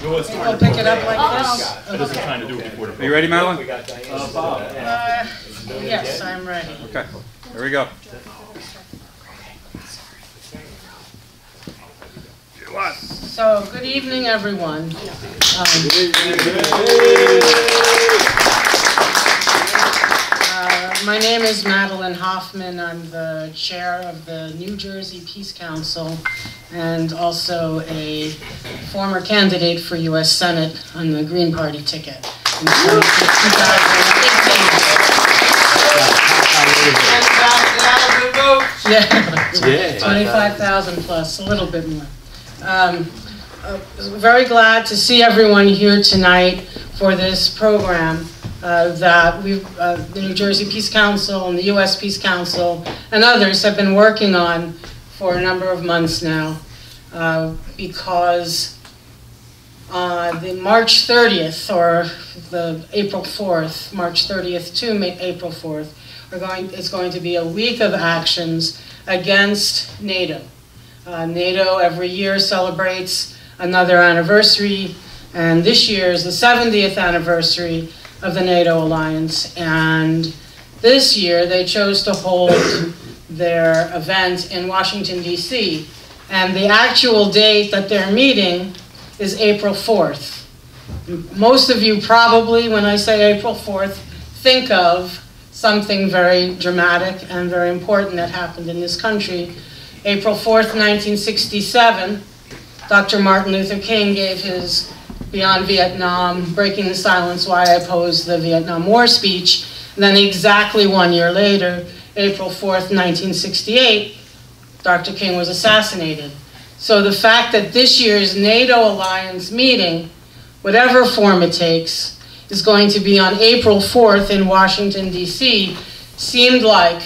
Who wants to I'll pick it up like this. What is it trying to do before the Are you ready, Madelyn? Uh, Yes, I'm ready. Okay, here we go. So, good evening, everyone. Um, uh, My name is Madelyn Hoffman. I'm the chair of the New Jersey Peace Council and also a former candidate for U.S. Senate on the Green Party ticket in 2018. Yeah, 25,000 plus, a little bit more. Um, uh, Very glad to see everyone here tonight for this program uh, that we, uh, the New Jersey Peace Council and the U.S. Peace Council and others have been working on for a number of months now, uh, because uh, the March 30th, or the April 4th, March 30th to Ma- April 4th, are going, it's going to be a week of actions against NATO. Uh, NATO every year celebrates another anniversary, and this year is the 70th anniversary of the NATO alliance. And this year, they chose to hold their event in Washington, D.C. And the actual date that they're meeting is April 4th. Most of you probably, when I say April 4th, think of something very dramatic and very important that happened in this country. April 4th, 1967, Dr. Martin Luther King gave his Beyond Vietnam, Breaking the Silence, Why I Oppose the Vietnam War speech. And then exactly one year later, April 4th, 1968, Dr. King was assassinated. So the fact that this year's NATO alliance meeting, whatever form it takes, is going to be on April 4th in Washington, D.C., seemed like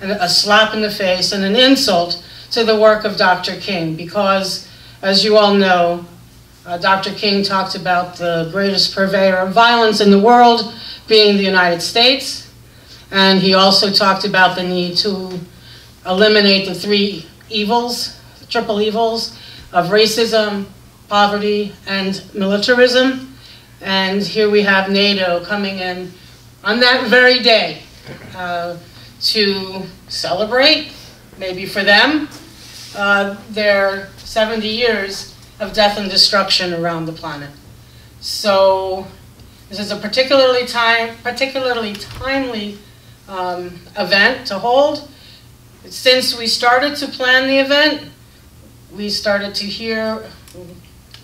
a slap in the face and an insult to the work of Dr. King because, as you all know, uh, Dr. King talked about the greatest purveyor of violence in the world being the United States, and he also talked about the need to eliminate the three evils, triple evils of racism, poverty, and militarism. And here we have NATO coming in on that very day uh, to celebrate, maybe for them, uh, their 70 years of death and destruction around the planet. So this is a particularly time, particularly timely um, event to hold. Since we started to plan the event, we started to hear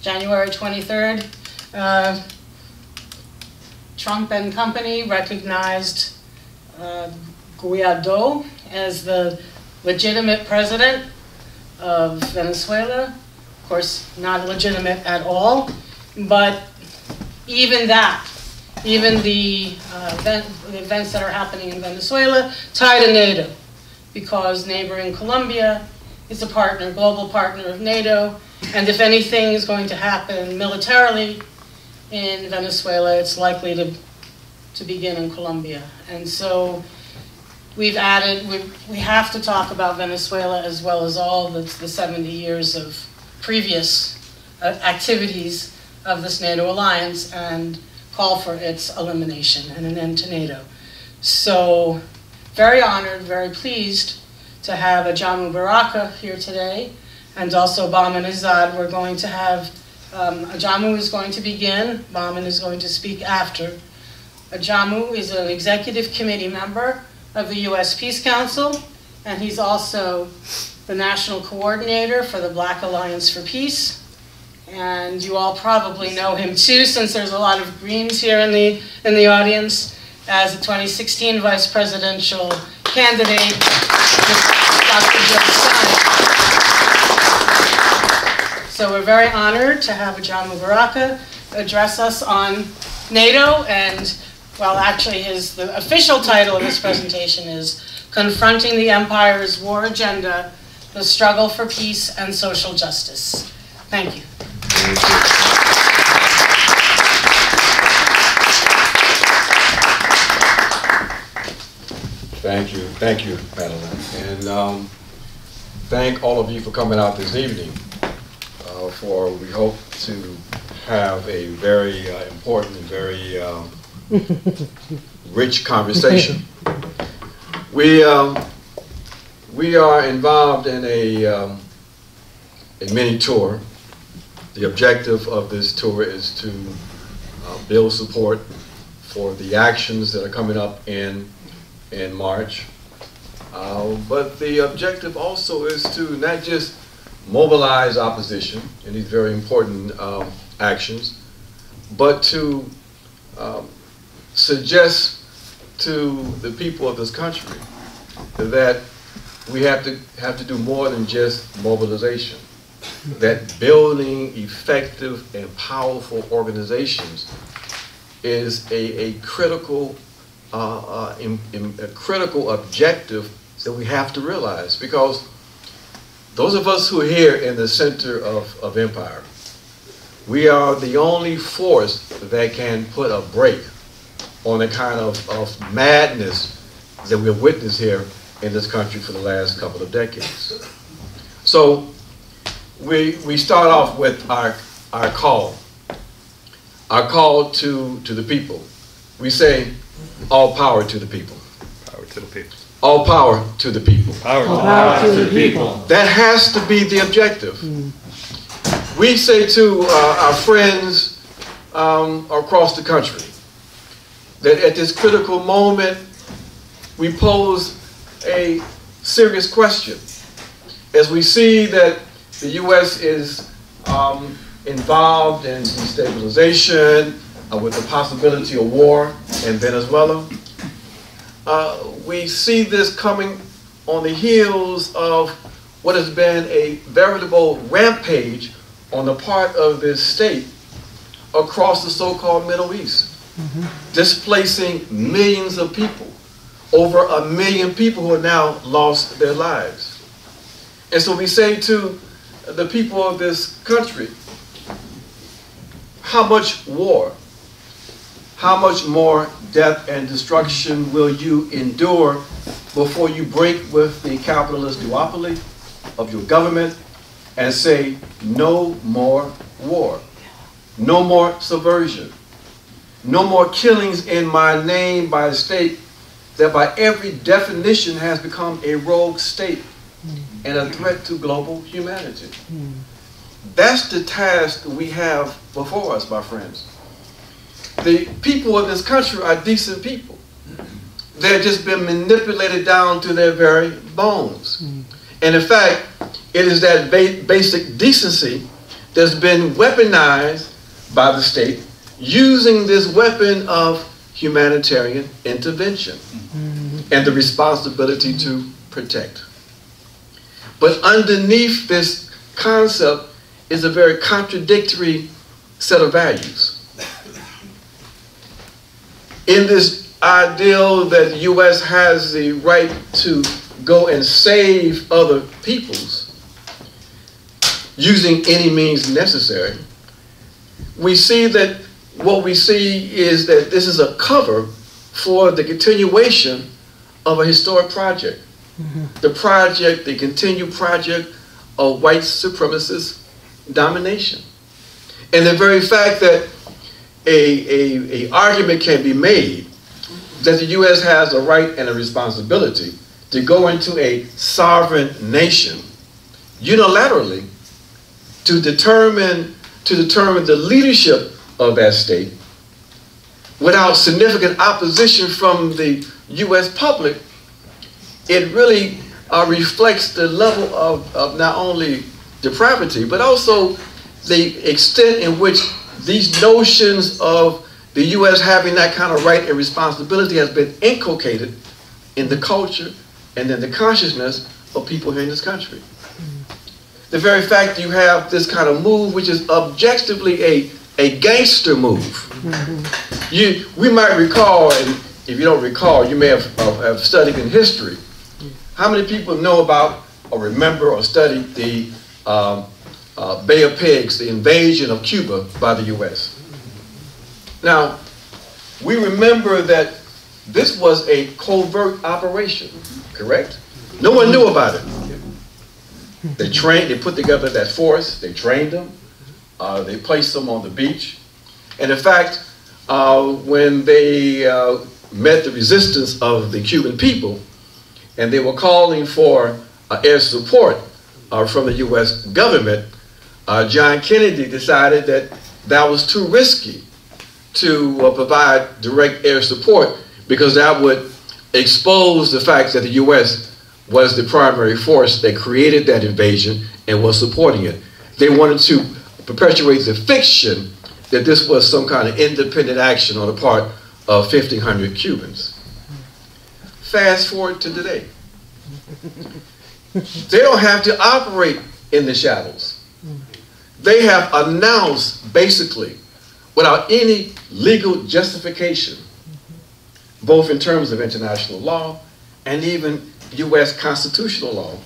January 23rd, uh, Trump and company recognized uh, Guaido as the legitimate president of Venezuela. Of course, not legitimate at all, but even that, even the, uh, event, the events that are happening in Venezuela tie to NATO, because neighboring Colombia is a partner, global partner of NATO, and if anything is going to happen militarily in Venezuela, it's likely to, to begin in Colombia. And so we've added, we, we have to talk about Venezuela as well as all the, the 70 years of previous uh, activities of this NATO alliance and call for its elimination and an end to NATO. So, very honored, very pleased to have Ajamu Baraka here today, and also Bahman Azad. We're going to have, um, Ajamu is going to begin, Bahman is going to speak after. Ajamu is an executive committee member of the U.S. Peace Council, and he's also the national coordinator for the Black Alliance for Peace. And you all probably know him too, since there's a lot of Greens here in the, in the audience, as the 2016 vice presidential candidate, Dr. Jill Stein. So we're very honored to have Ajamu Baraka address us on NATO, and, well, actually, his, the official title of his presentation is Confronting the Empire's War Agenda, the Struggle for Peace and Social Justice. Thank you. Thank you, thank you, Madelyn. And um, thank all of you for coming out this evening uh, for, we hope to have a very uh, important and very um, rich conversation. We, um, we are involved in a, um, a mini tour. The objective of this tour is to uh, build support for the actions that are coming up in, in March. Uh, But the objective also is to not just mobilize opposition in these very important um, actions, but to um, suggest to the people of this country that we have to have to do more than just mobilization. That building effective and powerful organizations is a, a critical uh, uh, im- im- a critical objective that we have to realize because those of us who are here in the center of, of empire, we are the only force that can put a break on the kind of, of madness that we've witnessed here in this country for the last couple of decades. So we, we start off with our, our call, our call to, to the people. We say, all power to the people. Power to the people. All power to the people. Power. Power to the people. That has to be the objective. We say to uh, our friends um, across the country that at this critical moment, we pose a serious question. As we see that the U.S. is um, involved in destabilization uh, with the possibility of war in Venezuela, uh, we see this coming on the heels of what has been a veritable rampage on the part of this state across the so-called Middle East, displacing millions of people, over a million people who have now lost their lives. And so we say to the people of this country, how much war, how much more death and destruction will you endure before you break with the capitalist duopoly of your government and say, no more war, no more subversion, no more killings in my name by a state that by every definition has become a rogue state and a threat to global humanity. That's the task that we have before us, my friends. The people of this country are decent people. They've just been manipulated down to their very bones. And in fact, it is that ba- basic decency that's been weaponized by the state using this weapon of humanitarian intervention mm-hmm. and the responsibility to protect. But underneath this concept is a very contradictory set of values. In this ideal that the U.S. has the right to go and save other peoples using any means necessary, we see that what we see is that this is a cover for the continuation of a historic project. Mm-hmm. The project, the continued project of white supremacist domination. And the very fact that a, a, a argument can be made that the U.S. has a right and a responsibility to go into a sovereign nation unilaterally to determine to determine the leadership of that state without significant opposition from the U.S. public, it really uh, reflects the level of, of not only depravity, but also the extent in which these notions of the U.S. having that kind of right and responsibility has been inculcated in the culture and in the consciousness of people here in this country. The very fact you have this kind of move, which is objectively a, a gangster move. You, we might recall, and if you don't recall, you may have, uh, have studied in history. How many people know about or remember or studied the um, uh, Bay of Pigs, the invasion of Cuba by the U.S.? Now, we remember that this was a covert operation, correct? No one knew about it. They trained, they put together that force, they trained them, Uh, they placed them on the beach. And in fact, uh, when they uh, met the resistance of the Cuban people, and they were calling for uh, air support uh, from the U.S. government, uh, John Kennedy decided that that was too risky to provide direct air support because that would expose the fact that the U.S. was the primary force that created that invasion and was supporting it. They wanted to perpetuate the fiction that this was some kind of independent action on the part of 1,500 Cubans. Fast forward to today. They don't have to operate in the shadows. They have announced, basically, without any legal justification, both in terms of international law and even U.S. constitutional law,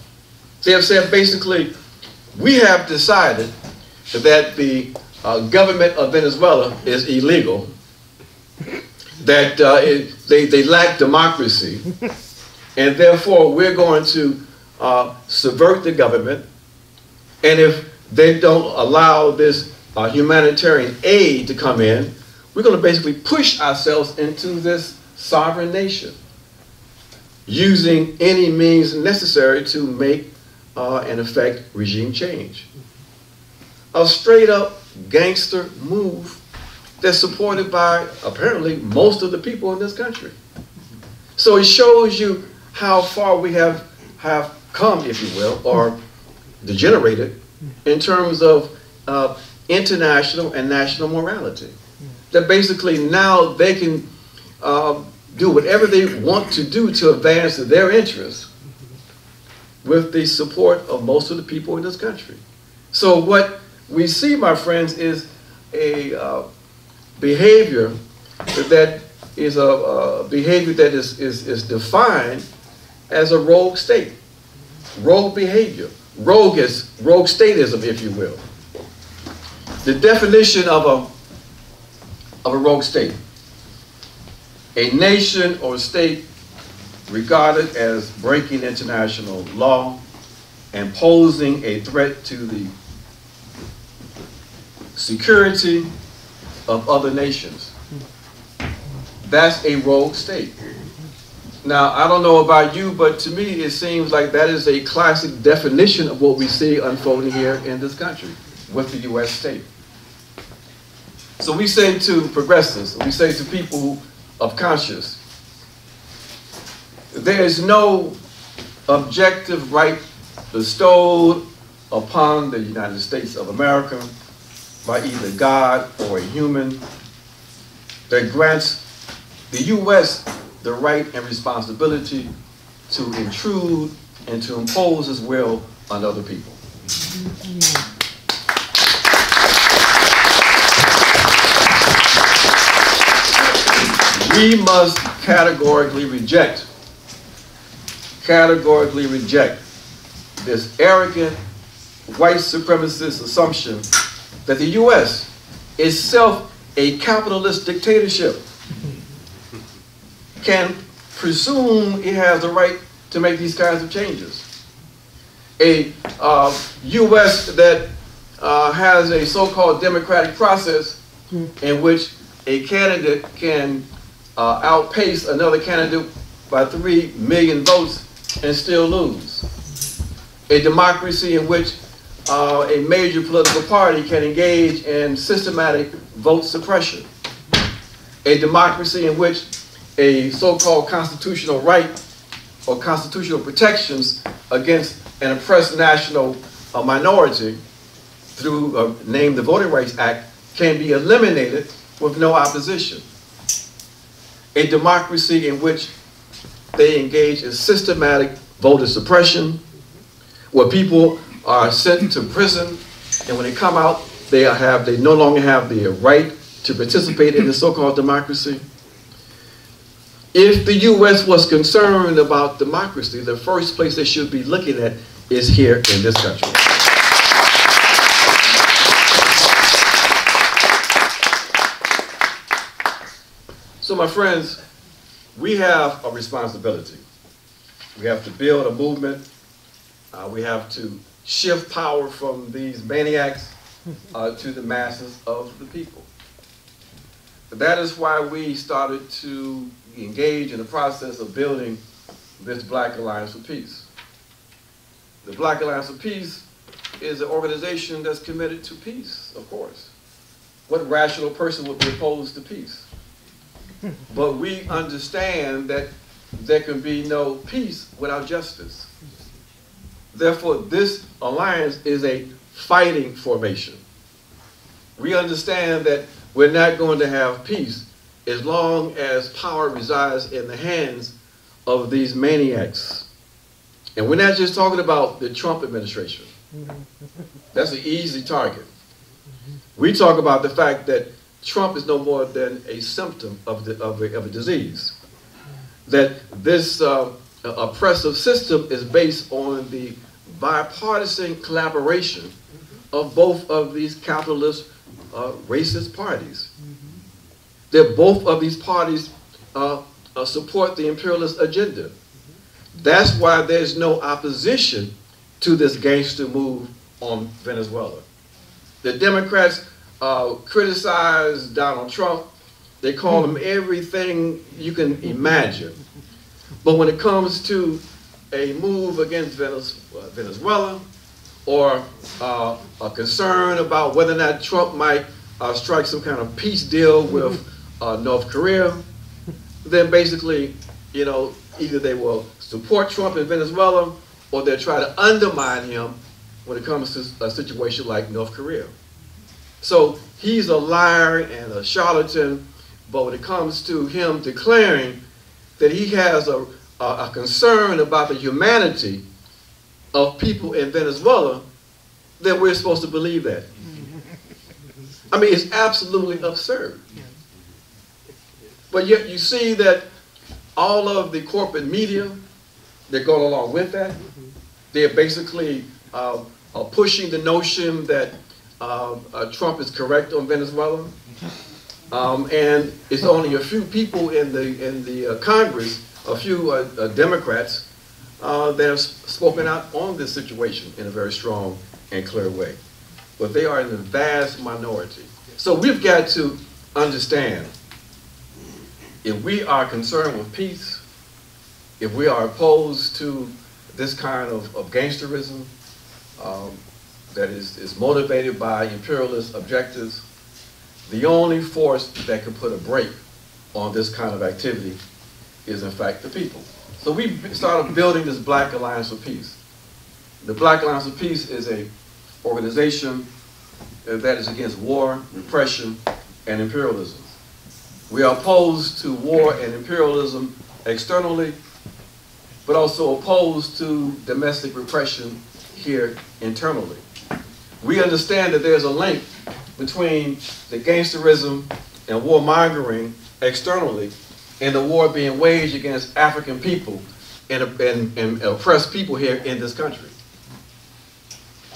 they have said basically, we have decided that the uh, government of Venezuela is illegal, that uh, it, they, they lack democracy, and therefore we're going to uh, subvert the government, and if they don't allow this uh, humanitarian aid to come in, we're going to basically push ourselves into this sovereign nation using any means necessary to make uh, and effect regime change. A straight up gangster move that's supported by apparently most of the people in this country. So it shows you how far we have, have come, if you will, or degenerated in terms of uh, international and national morality. That basically now they can uh, do whatever they want to do to advance their interests with the support of most of the people in this country. So what we see, my friends, is a uh, behavior that is a, a behavior that is, is, is defined as a rogue state, rogue behavior, rogue is rogue statism, if you will. The definition of a of a rogue state: a nation or state regarded as breaking international law and posing a threat to the security of other nations. That's a rogue state. Now, I don't know about you, but to me, it seems like that is a classic definition of what we see unfolding here in this country with the U.S. state. So we say to progressives, we say to people of conscience, there is no objective right bestowed upon the United States of America by either God or a human that grants the U.S. the right and responsibility to intrude and to impose his will on other people. We must categorically reject, categorically reject this arrogant white supremacist assumption that the U.S. is self a capitalist dictatorship can presume it has the right to make these kinds of changes. A uh, U.S. that uh, has a so-called democratic process in which a candidate can uh, outpace another candidate by three million votes and still lose. A democracy in which uh, a major political party can engage in systematic vote suppression. A democracy in which a so-called constitutional right or constitutional protections against an oppressed national uh, minority through uh, name the Voting Rights Act can be eliminated with no opposition. A democracy in which they engage in systematic voter suppression, where people are sent to prison, and when they come out, they have they no longer have the right to participate in the so-called democracy. If the U.S. was concerned about democracy, the first place they should be looking at is here in this country. So, my friends, we have a responsibility. We have to build a movement. Uh, we have to shift power from these maniacs uh, to the masses of the people. That is why we started to engage in the process of building this Black Alliance for Peace. The Black Alliance for Peace is an organization that's committed to peace, of course. What rational person would be opposed to peace? But we understand that there can be no peace without justice. Therefore, this alliance is a fighting formation. We understand that we're not going to have peace as long as power resides in the hands of these maniacs. And we're not just talking about the Trump administration. That's an easy target. We talk about the fact that Trump is no more than a symptom of, the, of, a, of a disease. That this uh, oppressive system is based on the bipartisan collaboration of both of these capitalist uh, racist parties. That both of these parties uh, uh, support the imperialist agenda. That's why there's no opposition to this gangster move on Venezuela. The Democrats uh, criticize Donald Trump. They call him everything you can imagine. But when it comes to a move against Venezuela or uh, a concern about whether or not Trump might uh, strike some kind of peace deal with uh, North Korea, then basically, you know, either they will support Trump in Venezuela or they'll try to undermine him when it comes to a situation like North Korea. So he's a liar and a charlatan, but when it comes to him declaring that he has a, a, a concern about the humanity of people in Venezuela, then we're supposed to believe that. I mean, it's absolutely absurd. But yet you see that all of the corporate media that go along with that, they're basically uh, pushing the notion that uh, uh, Trump is correct on Venezuela. Um, and it's only a few people in the, in the uh, Congress, a few uh, Democrats, that have spoken out on this situation in a very strong and clear way. But they are in the vast minority. So we've got to understand if we are concerned with peace, if we are opposed to this kind of, of gangsterism um, that is, is motivated by imperialist objectives, the only force that can put a brake on this kind of activity is in fact the people. So we started building this Black Alliance for Peace. The Black Alliance for Peace is a organization that is against war, repression, and imperialism. We are opposed to war and imperialism externally, but also opposed to domestic repression here internally. We understand that there's a link between the gangsterism and warmongering externally and the war being waged against African people and, and, and oppressed people here in this country.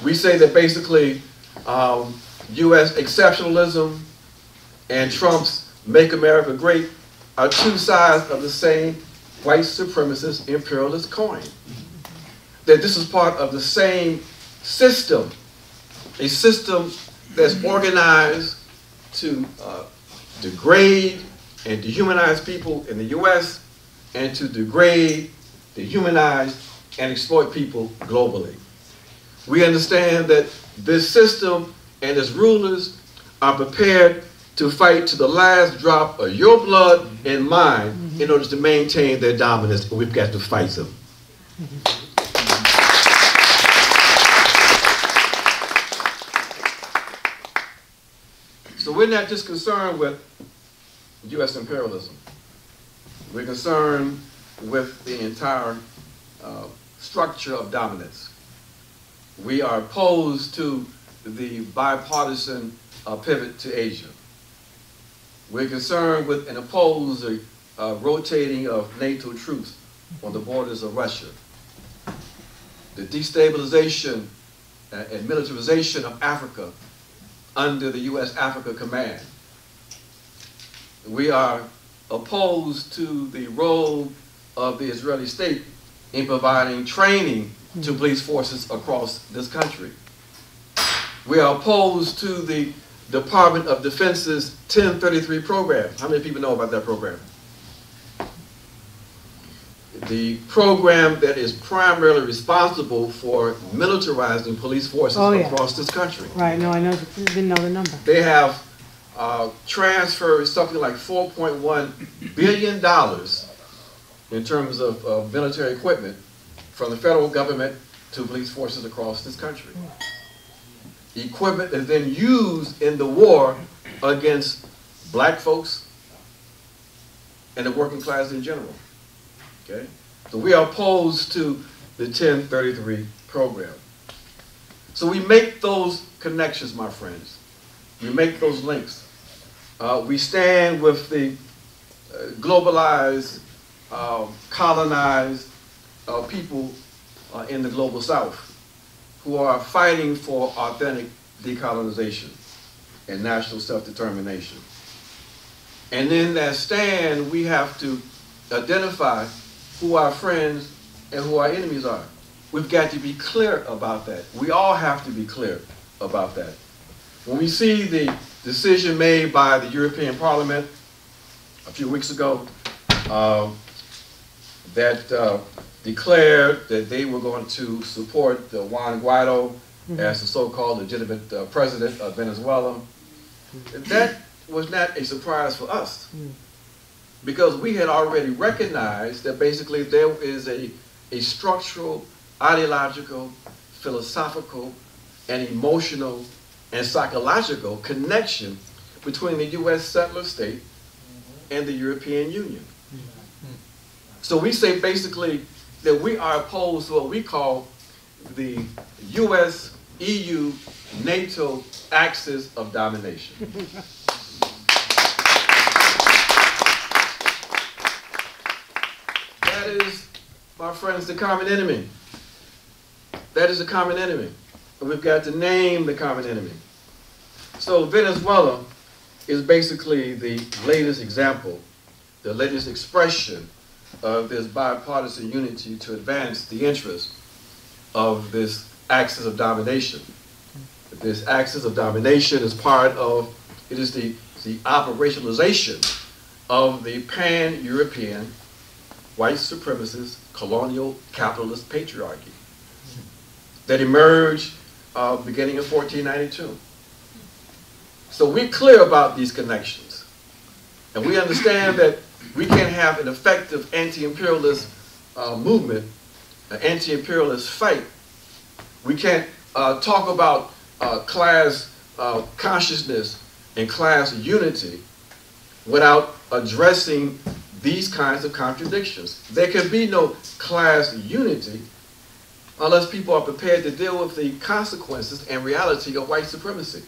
We say that basically um, U.S. exceptionalism and Trump's Make America Great are two sides of the same white supremacist imperialist coin. That this is part of the same system, a system that's organized to uh, degrade and dehumanize people in the U.S. and to degrade, dehumanize, and exploit people globally. We understand that this system and its rulers are prepared to fight to the last drop of your blood and mine in order to maintain their dominance, we've got to fight them. So we're not just concerned with U.S. imperialism. We're concerned with the entire uh, structure of dominance. We are opposed to the bipartisan uh, pivot to Asia. We're concerned with and oppose the uh, rotating of NATO troops on the borders of Russia. The destabilization uh, and militarization of Africa under the U.S. Africa Command. We are opposed to the role of the Israeli state in providing training to hmm. police forces across this country. We are opposed to the Department of Defense's 1033 program. How many people know about that program? The program that is primarily responsible for militarizing police forces Oh, yeah. across this country. Right, no, I know, didn't know the number. They have uh, transferred something like $4.1 billion in terms of of military equipment from the federal government to police forces across this country. Equipment is then used in the war against black folks and the working class in general. Okay? So we are opposed to the 1033 program. So we make those connections, my friends. We make those links. Uh, we stand with the uh, globalized, uh, colonized people uh, in the global south who are fighting for authentic decolonization and national self-determination. And in that stand, we have to identify who our friends and who our enemies are. We've got to be clear about that. We all have to be clear about that. When we see the decision made by the European Parliament a few weeks ago uh, that uh, declared that they were going to support the Juan Guaido as the so-called legitimate uh, president of Venezuela, that was not a surprise for us because we had already recognized that basically there is a, a structural, ideological, philosophical, and emotional and psychological connection between the U.S. settler state and the European Union. So we say basically that we are opposed to what we call the U.S., EU, NATO axis of domination. That is, my friends, the common enemy. That is the common enemy. And we've got to name the common enemy. So Venezuela is basically the latest example, the latest expression of this bipartisan unity to advance the interests of this axis of domination. This axis of domination is part of, it is the, the operationalization of the pan-European white supremacist colonial capitalist patriarchy that emerged uh, beginning in 1492. So we're clear about these connections. And we understand that we can't have an effective anti-imperialist uh, movement, an anti-imperialist fight. We can't uh, talk about uh, class uh, consciousness and class unity without addressing these kinds of contradictions. There can be no class unity unless people are prepared to deal with the consequences and reality of white supremacy.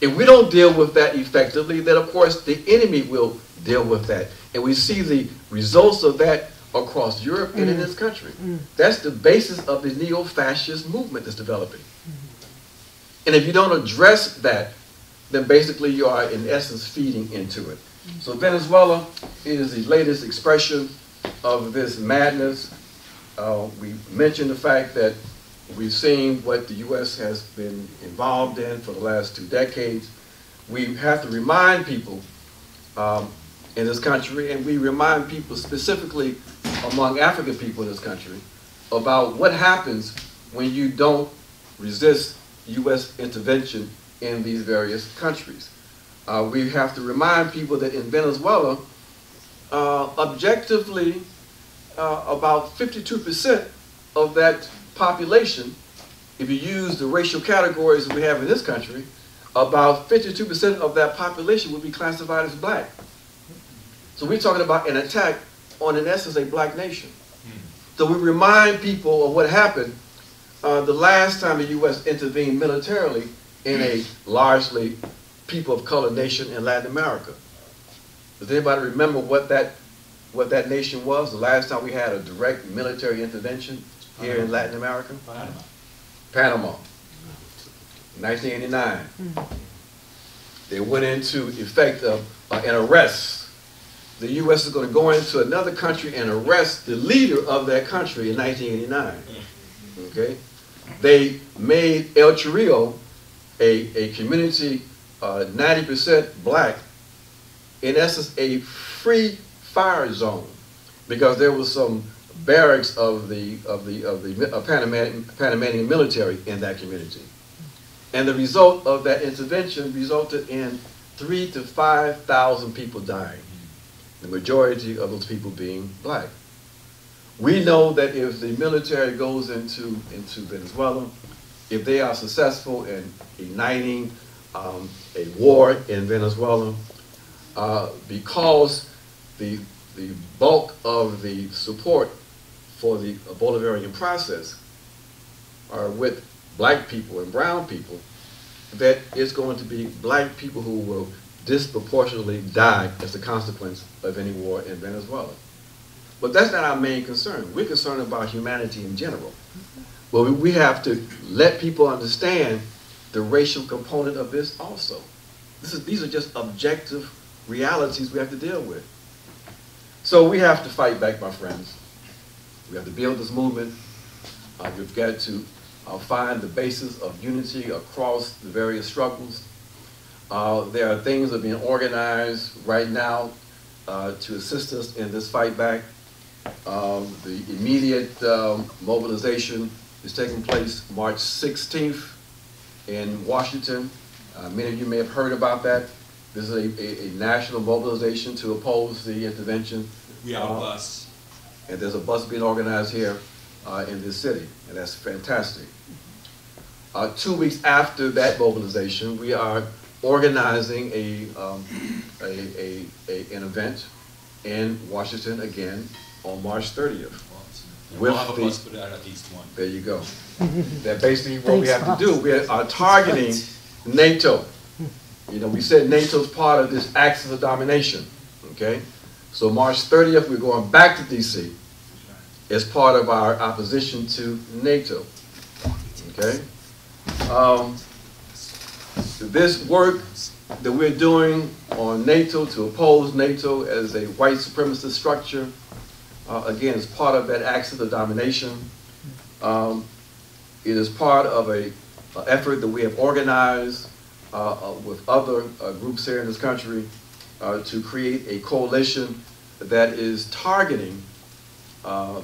If we don't deal with that effectively, then of course the enemy will deal with that. And we see the results of that across Europe and in mm. this country. Mm. That's the basis of the neo-fascist movement that's developing. And if you don't address that, then basically you are in essence feeding into it. So Venezuela is the latest expression of this madness. Uh, we mentioned the fact that we've seen what the U.S. has been involved in for the last two decades. We have to remind people um, in this country, and we remind people specifically among African people in this country, about what happens when you don't resist U.S. intervention in these various countries. Uh, we have to remind people that in Venezuela, uh, objectively, uh, about 52% of that population, if you use the racial categories that we have in this country, about 52% of that population would be classified as black. So we're talking about an attack on, in essence, a black nation. So we remind people of what happened uh, the last time the U.S. intervened militarily in a largely people of color nation in Latin America. Does anybody remember what that what that nation was? The last time we had a direct military intervention here in Latin America? Panama. Panama, 1989. They went into effect of uh, an arrest. The U.S. is going to go into another country and arrest the leader of that country in 1989. Okay? they made El Chorrillo a, a community uh, 90% black, in essence, a free fire zone, because there was some barracks of the of the of the uh, Panamanian, Panamanian military in that community, and the result of that intervention resulted in three to five thousand people dying, the majority of those people being black. We know that if the military goes into into Venezuela, if they are successful in igniting um, a war in Venezuela, uh, because the, the bulk of the support for the Bolivarian process are with black people and brown people, that it's going to be black people who will disproportionately die as a consequence of any war in Venezuela. But that's not our main concern. We're concerned about humanity in general. Well, we- we have to let people understand the racial component of this also. This is, these are just objective realities we have to deal with. So we have to fight back, my friends. We have to build this movement. Uh, we've got to uh, find the basis of unity across the various struggles. Uh, there are things that are being organized right now uh, to assist us in this fight back. Um, the immediate um, mobilization is taking place March 16th in Washington. Uh, many of you may have heard about that. This is a, a, a national mobilization to oppose the intervention. We have a Uh, bus. And there's a bus being organized here uh, in this city, and that's fantastic. Uh, two weeks after that mobilization, we are organizing a, um, a, a, a, an event in Washington again on March 30th. We'll have a the- bus, but at least one. There you go. That basically what we Thanks, have to do. We are targeting NATO. You know, we said NATO's part of this axis of domination, okay? So March 30th, we're going back to DC as part of our opposition to NATO, okay? Um, This work that we're doing on NATO to oppose NATO as a white supremacist structure, uh, again, it's part of that axis of domination. Um, It is part of a, a effort that we have organized uh, uh, with other uh, groups here in this country uh, to create a coalition that is targeting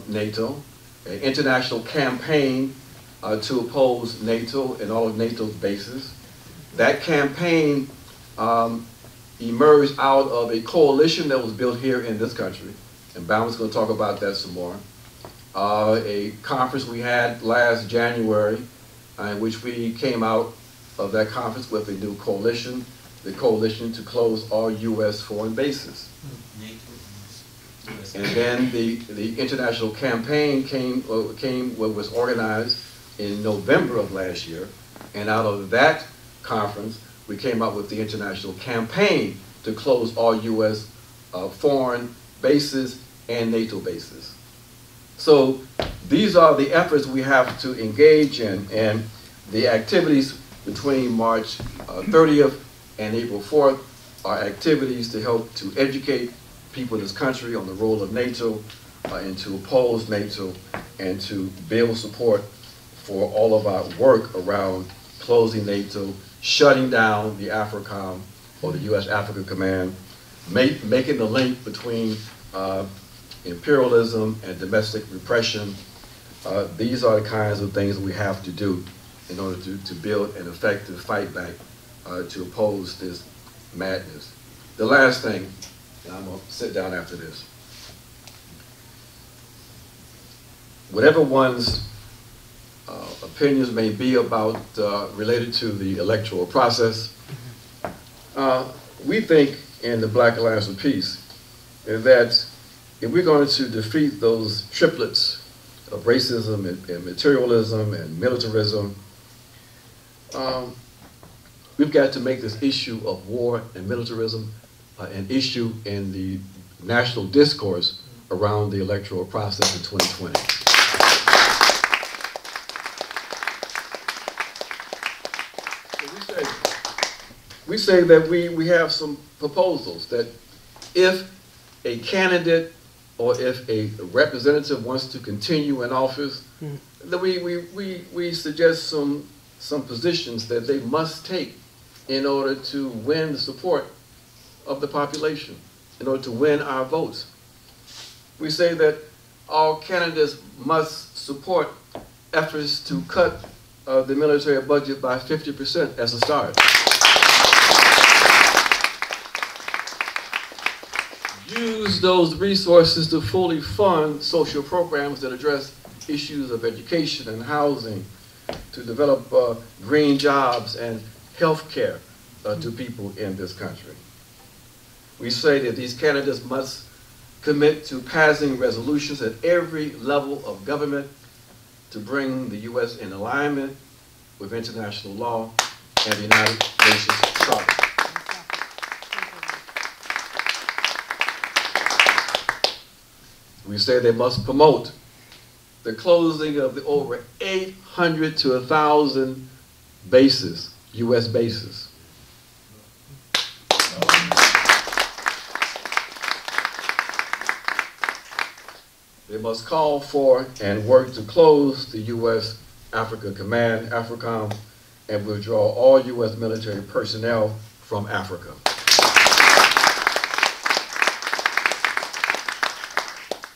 NATO, an international campaign to oppose NATO and all of NATO's bases. That campaign um, emerged out of a coalition that was built here in this country, and Bahman's going to talk about that some more uh, a conference we had last January, uh, in which we came out of that conference with a new coalition, the coalition to close all U.S. foreign bases. And then the, the international campaign came, uh, came, what was organized in November of last year. And out of that conference, we came out with the international campaign to close all U.S. uh, foreign bases and NATO bases. So these are the efforts we have to engage in, and the activities between March uh, 30th and April 4th are activities to help to educate people in this country on the role of NATO uh, and to oppose NATO and to build support for all of our work around closing NATO, shutting down the AFRICOM or the U.S. Africa Command, make, making the link between uh, imperialism and domestic repression. Uh, these are the kinds of things we have to do in order to, to build an effective fight back uh, to oppose this madness. The last thing, and I'm going to sit down after this. Whatever one's uh, opinions may be about, uh, related to the electoral process, uh, we think in the Black Alliance for Peace that if we're going to defeat those triplets of racism and, and materialism and militarism, um, we've got to make this issue of war and militarism uh, an issue in the national discourse around the electoral process in 2020. So we say, we say that we, we have some proposals that if a candidate or if a representative wants to continue in office, that we, we, we, we suggest some, some positions that they must take in order to win the support of the population, in order to win our votes. We say that all candidates must support efforts to cut uh, the military budget by 50% as a start. Use those resources to fully fund social programs that address issues of education and housing, to develop uh, green jobs and health care uh, to people in this country. We say that these candidates must commit to passing resolutions at every level of government to bring the U.S. in alignment with international law and the United Nations We say they must promote the closing of the over 800 to 1,000 bases, U.S. bases. They must call for and work to close the U.S. Africa Command, AFRICOM, and withdraw all U.S. military personnel from Africa.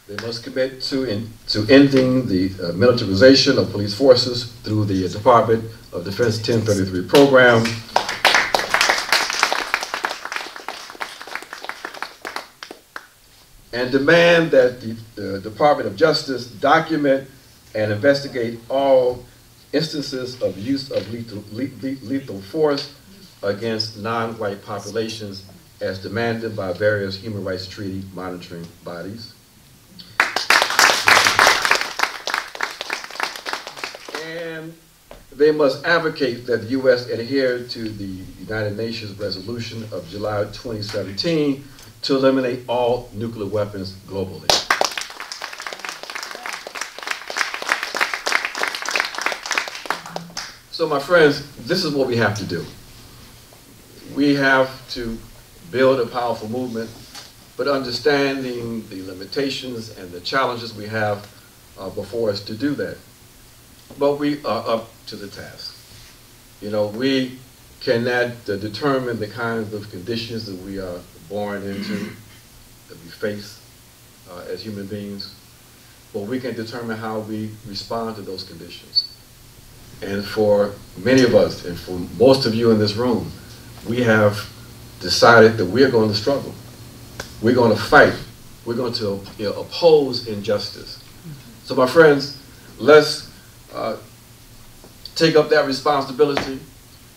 They must commit to, in, to ending the uh, militarization of police forces through the Department of Defense 1033 program. And demand that the Department of Justice document and investigate all instances of use of lethal, lethal force against non-white populations as demanded by various human rights treaty monitoring bodies. And they must advocate that the U.S. adhere to the United Nations resolution of July 2017 to eliminate all nuclear weapons globally. So my friends, this is what we have to do. We have to build a powerful movement, but understanding the limitations and the challenges we have uh, before us to do that. But we are up to the task. You know, we cannot determine the kinds of conditions that we are born into, that we face uh, as human beings, but we can determine how we respond to those conditions. And for many of us, and for most of you in this room, we have decided that we're going to struggle. We're going to fight. We're going to you know, oppose injustice. So my friends, let's uh, take up that responsibility.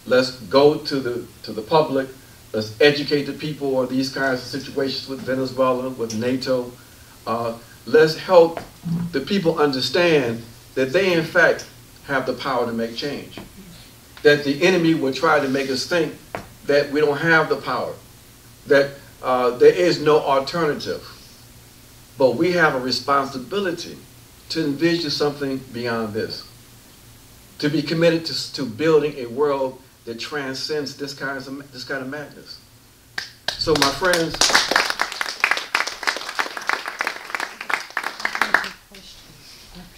Let's go to the, to the public. Let's educate the people on these kinds of situations with Venezuela, with NATO. Uh, let's help the people understand that they, in fact, have the power to make change. That the enemy will try to make us think that we don't have the power, that uh, there is no alternative. But we have a responsibility to envision something beyond this, to be committed to, to building a world that transcends this kind of, this kind of madness. So my friends,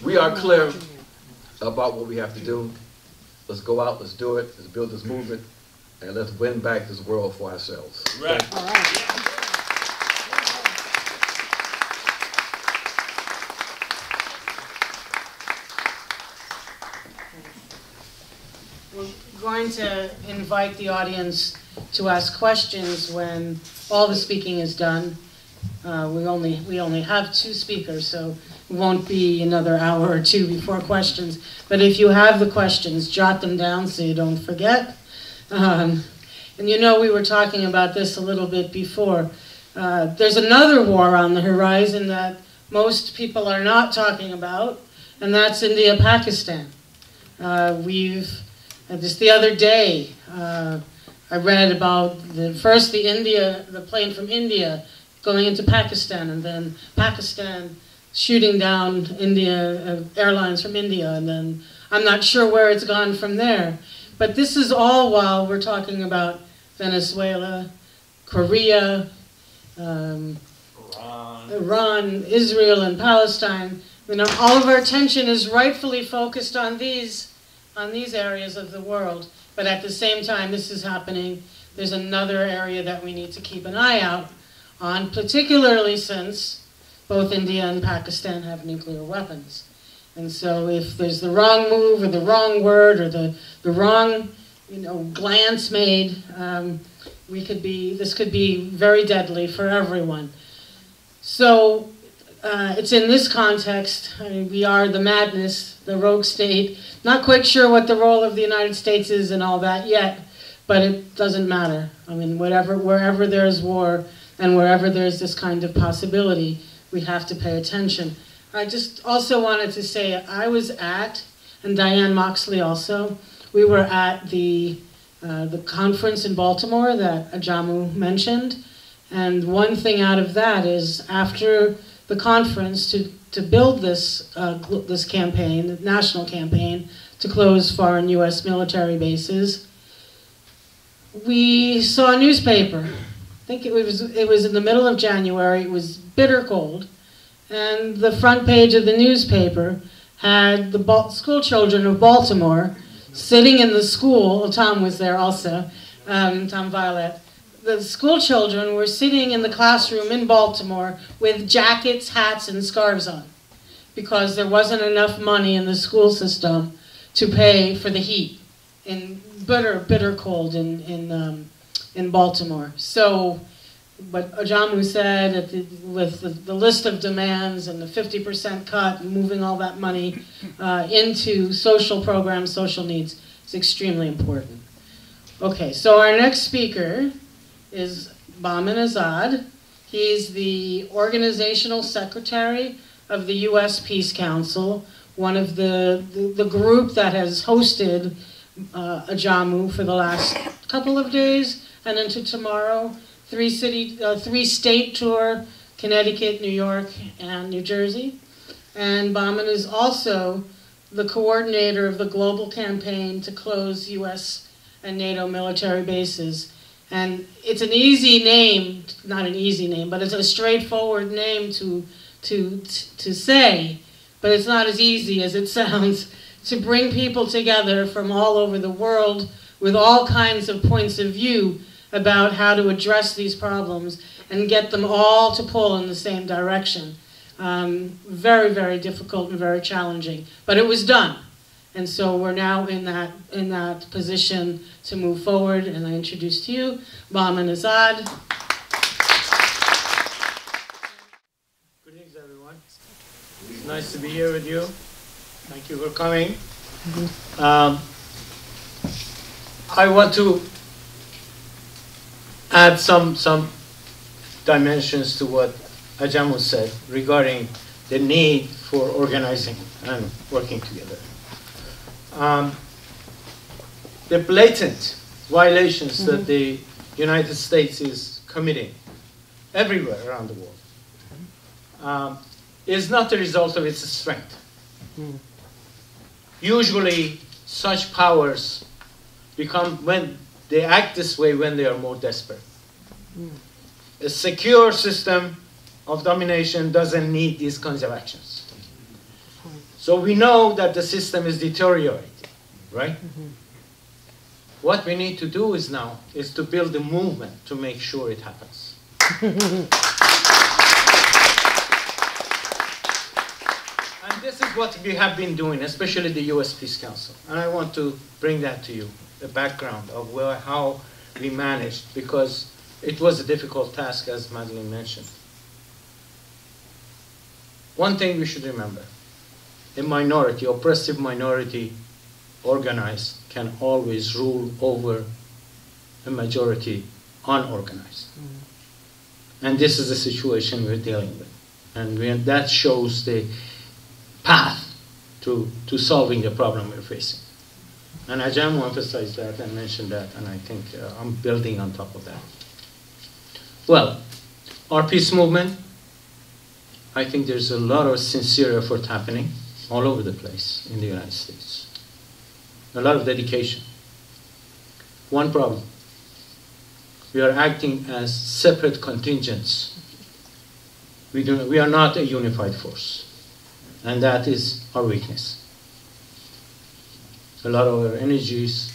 we are clear about what we have to do. Let's go out, let's do it, let's build this movement, and let's win back this world for ourselves. Right. All right. We're going to invite the audience to ask questions when all the speaking is done. Uh, we only we only have two speakers, so it won't be another hour or two before questions. But if you have the questions, jot them down so you don't forget. Um, and you know, we were talking about this a little bit before. Uh, there's another war on the horizon that most people are not talking about, and that's India-Pakistan. Uh, we've, uh, just the other day, uh, I read about the first the India, the plane from India going into Pakistan, and then Pakistan shooting down India uh, airlines from India, and then I'm not sure where it's gone from there. But this is all while we're talking about Venezuela, Korea, um, Iran. Iran, Israel, and Palestine. you know, all of our attention is rightfully focused on these, on these areas of the world. But at the same time, this is happening. There's another area that we need to keep an eye out on, particularly since both India and Pakistan have nuclear weapons. And so if there's the wrong move or the wrong word or the, the wrong, you know, glance made, um, we could be, this could be very deadly for everyone. So uh, it's in this context, I mean, we are the madness, the rogue state, not quite sure what the role of the United States is and all that yet, but it doesn't matter. I mean, whatever, wherever there's war and wherever there's this kind of possibility, we have to pay attention. I just also wanted to say I was at, and Diane Moxley also, we were at the, uh, the conference in Baltimore that Ajamu mentioned. And one thing out of that is after the conference to, to build this, uh, this campaign, the national campaign, to close foreign U.S. military bases, we saw a newspaper. I think it was, it was in the middle of January. It was bitter cold. And the front page of the newspaper had the school children of Baltimore sitting in the school. Tom was there also, um, Tom Violet. The school children were sitting in the classroom in Baltimore with jackets, hats, and scarves on because there wasn't enough money in the school system to pay for the heat in bitter, bitter cold in, in, um, in Baltimore. So what Ajamu said the, with the, the, list of demands and the 50% cut and moving all that money uh, into social programs, social needs is extremely important. Okay, so our next speaker is Bahman Azad. He's the organizational secretary of the U.S. Peace Council, one of the, the, the group that has hosted uh, Ajamu for the last couple of days and into tomorrow three city, uh, three state tour, Connecticut, New York, and New Jersey. And Bahman is also the coordinator of the global campaign to close U.S. and NATO military bases. And it's an easy name, not an easy name, but it's a straightforward name to, to, to say, but it's not as easy as it sounds to bring people together from all over the world with all kinds of points of view about how to address these problems and get them all to pull in the same direction. Um, very, very difficult and very challenging, but it was done. And so we're now in that, in that position to move forward, and I introduce to you Bahman Azad. Good evening, everyone. It's nice to be here with you. Thank you for coming. Mm -hmm. um, I want to add some, some dimensions to what Ajamu said regarding the need for organizing and working together. Um, the blatant violations mm -hmm. that mm-hmm. the United States is committing everywhere around the world um, is not the result of its strength. Mm. Usually, such powers become, when they act this way when they are more desperate. Mm. A secure system of domination doesn't need these kinds of actions. So we know that the system is deteriorating, right? Mm -hmm. What we need to do is now is to build a movement to make sure it happens. and this is what we have been doing, especially the U.S. Peace Council. And I want to bring that to you the background of where, how we managed, because it was a difficult task, as Madelyn mentioned. One thing we should remember, a minority, oppressive minority, organized, can always rule over a majority unorganized. Mm. And this is the situation we're dealing with. And we, that shows the path to, to solving the problem we're facing. And Ajamu emphasized that and mentioned that, and I think uh, I'm building on top of that. Well, our peace movement, I think there's a lot of sincere effort happening all over the place in the United States. A lot of dedication. One problem. We are acting as separate contingents. We, do, we are not a unified force. And that is our weakness. A lot of our energies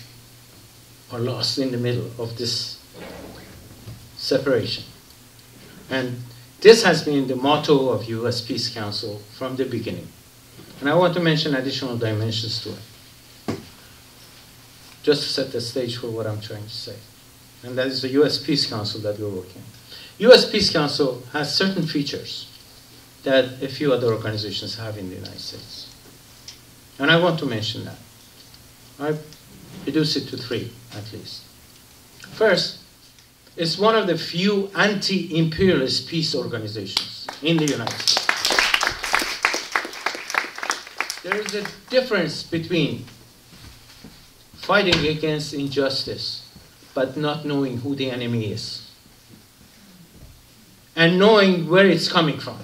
are lost in the middle of this separation. And this has been the motto of U.S. Peace Council from the beginning. And I want to mention additional dimensions to it, just to set the stage for what I'm trying to say. And that is the U.S. Peace Council that we're working on. U.S. Peace Council has certain features that a few other organizations have in the United States. And I want to mention that. I reduce it to three, at least. First, it's one of the few anti-imperialist peace organizations in the United States. There is a difference between fighting against injustice, but not knowing who the enemy is, and knowing where it's coming from,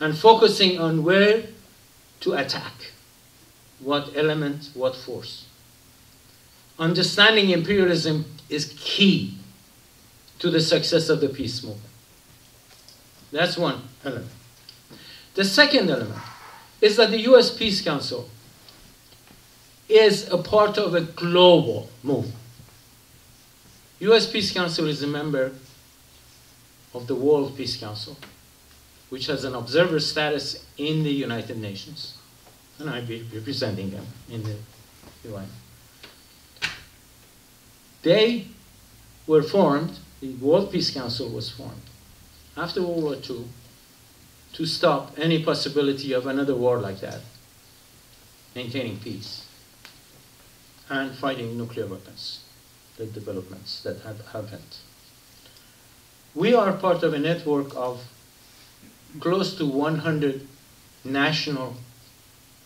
and focusing on where to attack, what element, what force. Understanding imperialism is key to the success of the peace movement. That's one element. The second element is that the US Peace Council is a part of a global movement. US Peace Council is a member of the World Peace Council, which has an observer status in the United Nations, and I'll be representing them in the UN. They were formed, the World Peace Council was formed after World War II to stop any possibility of another war like that, maintaining peace, and fighting nuclear weapons, the developments that have happened. We are part of a network of close to 100 national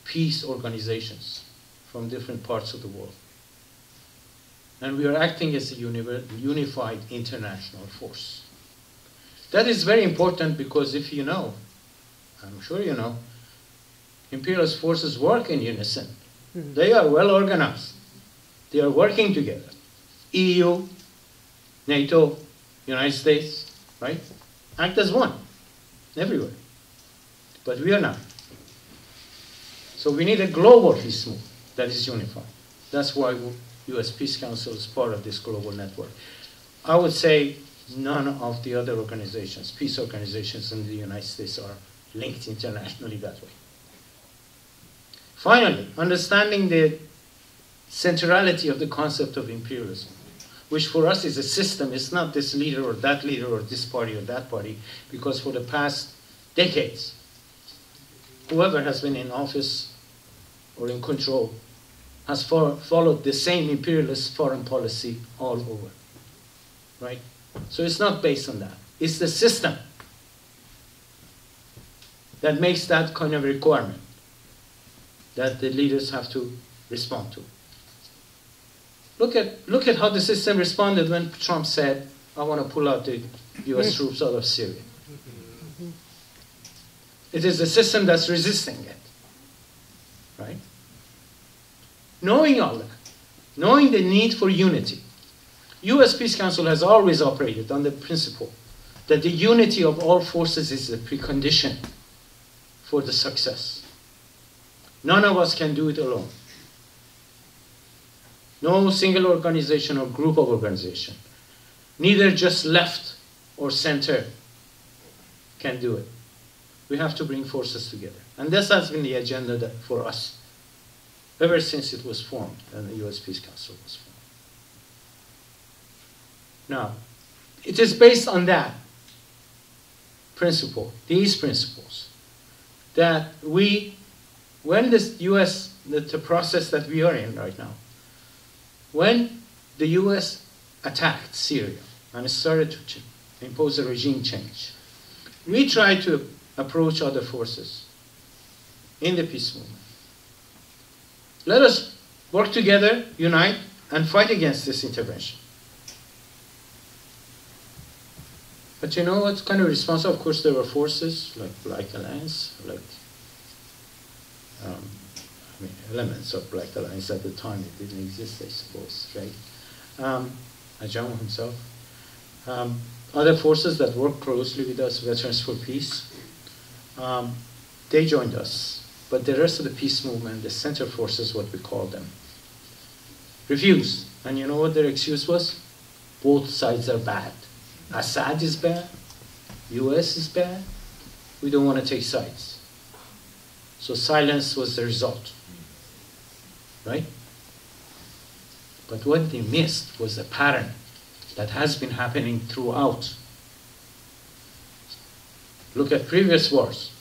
peace organizations from different parts of the world. And we are acting as a unified international force. That is very important because if you know, I'm sure you know, imperialist forces work in unison. Mm-hmm. They are well organized. They are working together. EU, NATO, United States, right? Act as one, everywhere. But we are not. So we need a global peace movement that is unified. That's why U.S. Peace Council is part of this global network. I would say none of the other organizations, peace organizations in the United States are linked internationally that way. Finally, understanding the centrality of the concept of imperialism, which for us is a system, it's not this leader or that leader or this party or that party, because for the past decades, whoever has been in office or in control has for, followed the same imperialist foreign policy all over, right? So it's not based on that. It's the system that makes that kind of requirement that the leaders have to respond to. Look at, look at how the system responded when Trump said, I want to pull out the US mm-hmm. troops out of Syria. It is the system that's resisting it. Right? Knowing all that, knowing the need for unity, US Peace Council has always operated on the principle that the unity of all forces is a precondition for the success. None of us can do it alone. No single organization or group of organization, neither just left or center can do it. We have to bring forces together. And this has been the agenda that, for us ever since it was formed and the US Peace Council was formed. Now, it is based on that principle, these principles, that we, when this US, the, the process that we are in right now, when the US attacked Syria and started to impose a regime change, we tried to approach other forces in the peace movement. Let us work together, unite, and fight against this intervention. But you know what kind of response? Of course, there were forces like Black Alliance, like um, I mean, elements of Black Alliance at the time. It didn't exist, I suppose, right? Um, Ajamu himself. Um, other forces that work closely with us, Veterans for Peace. Um, they joined us. But the rest of the peace movement, the center forces, what we call them, refused. And you know what their excuse was? Both sides are bad. Assad is bad, US is bad, we don't want to take sides. So silence was the result. Right? But what they missed was a pattern that has been happening throughout. Look at previous wars.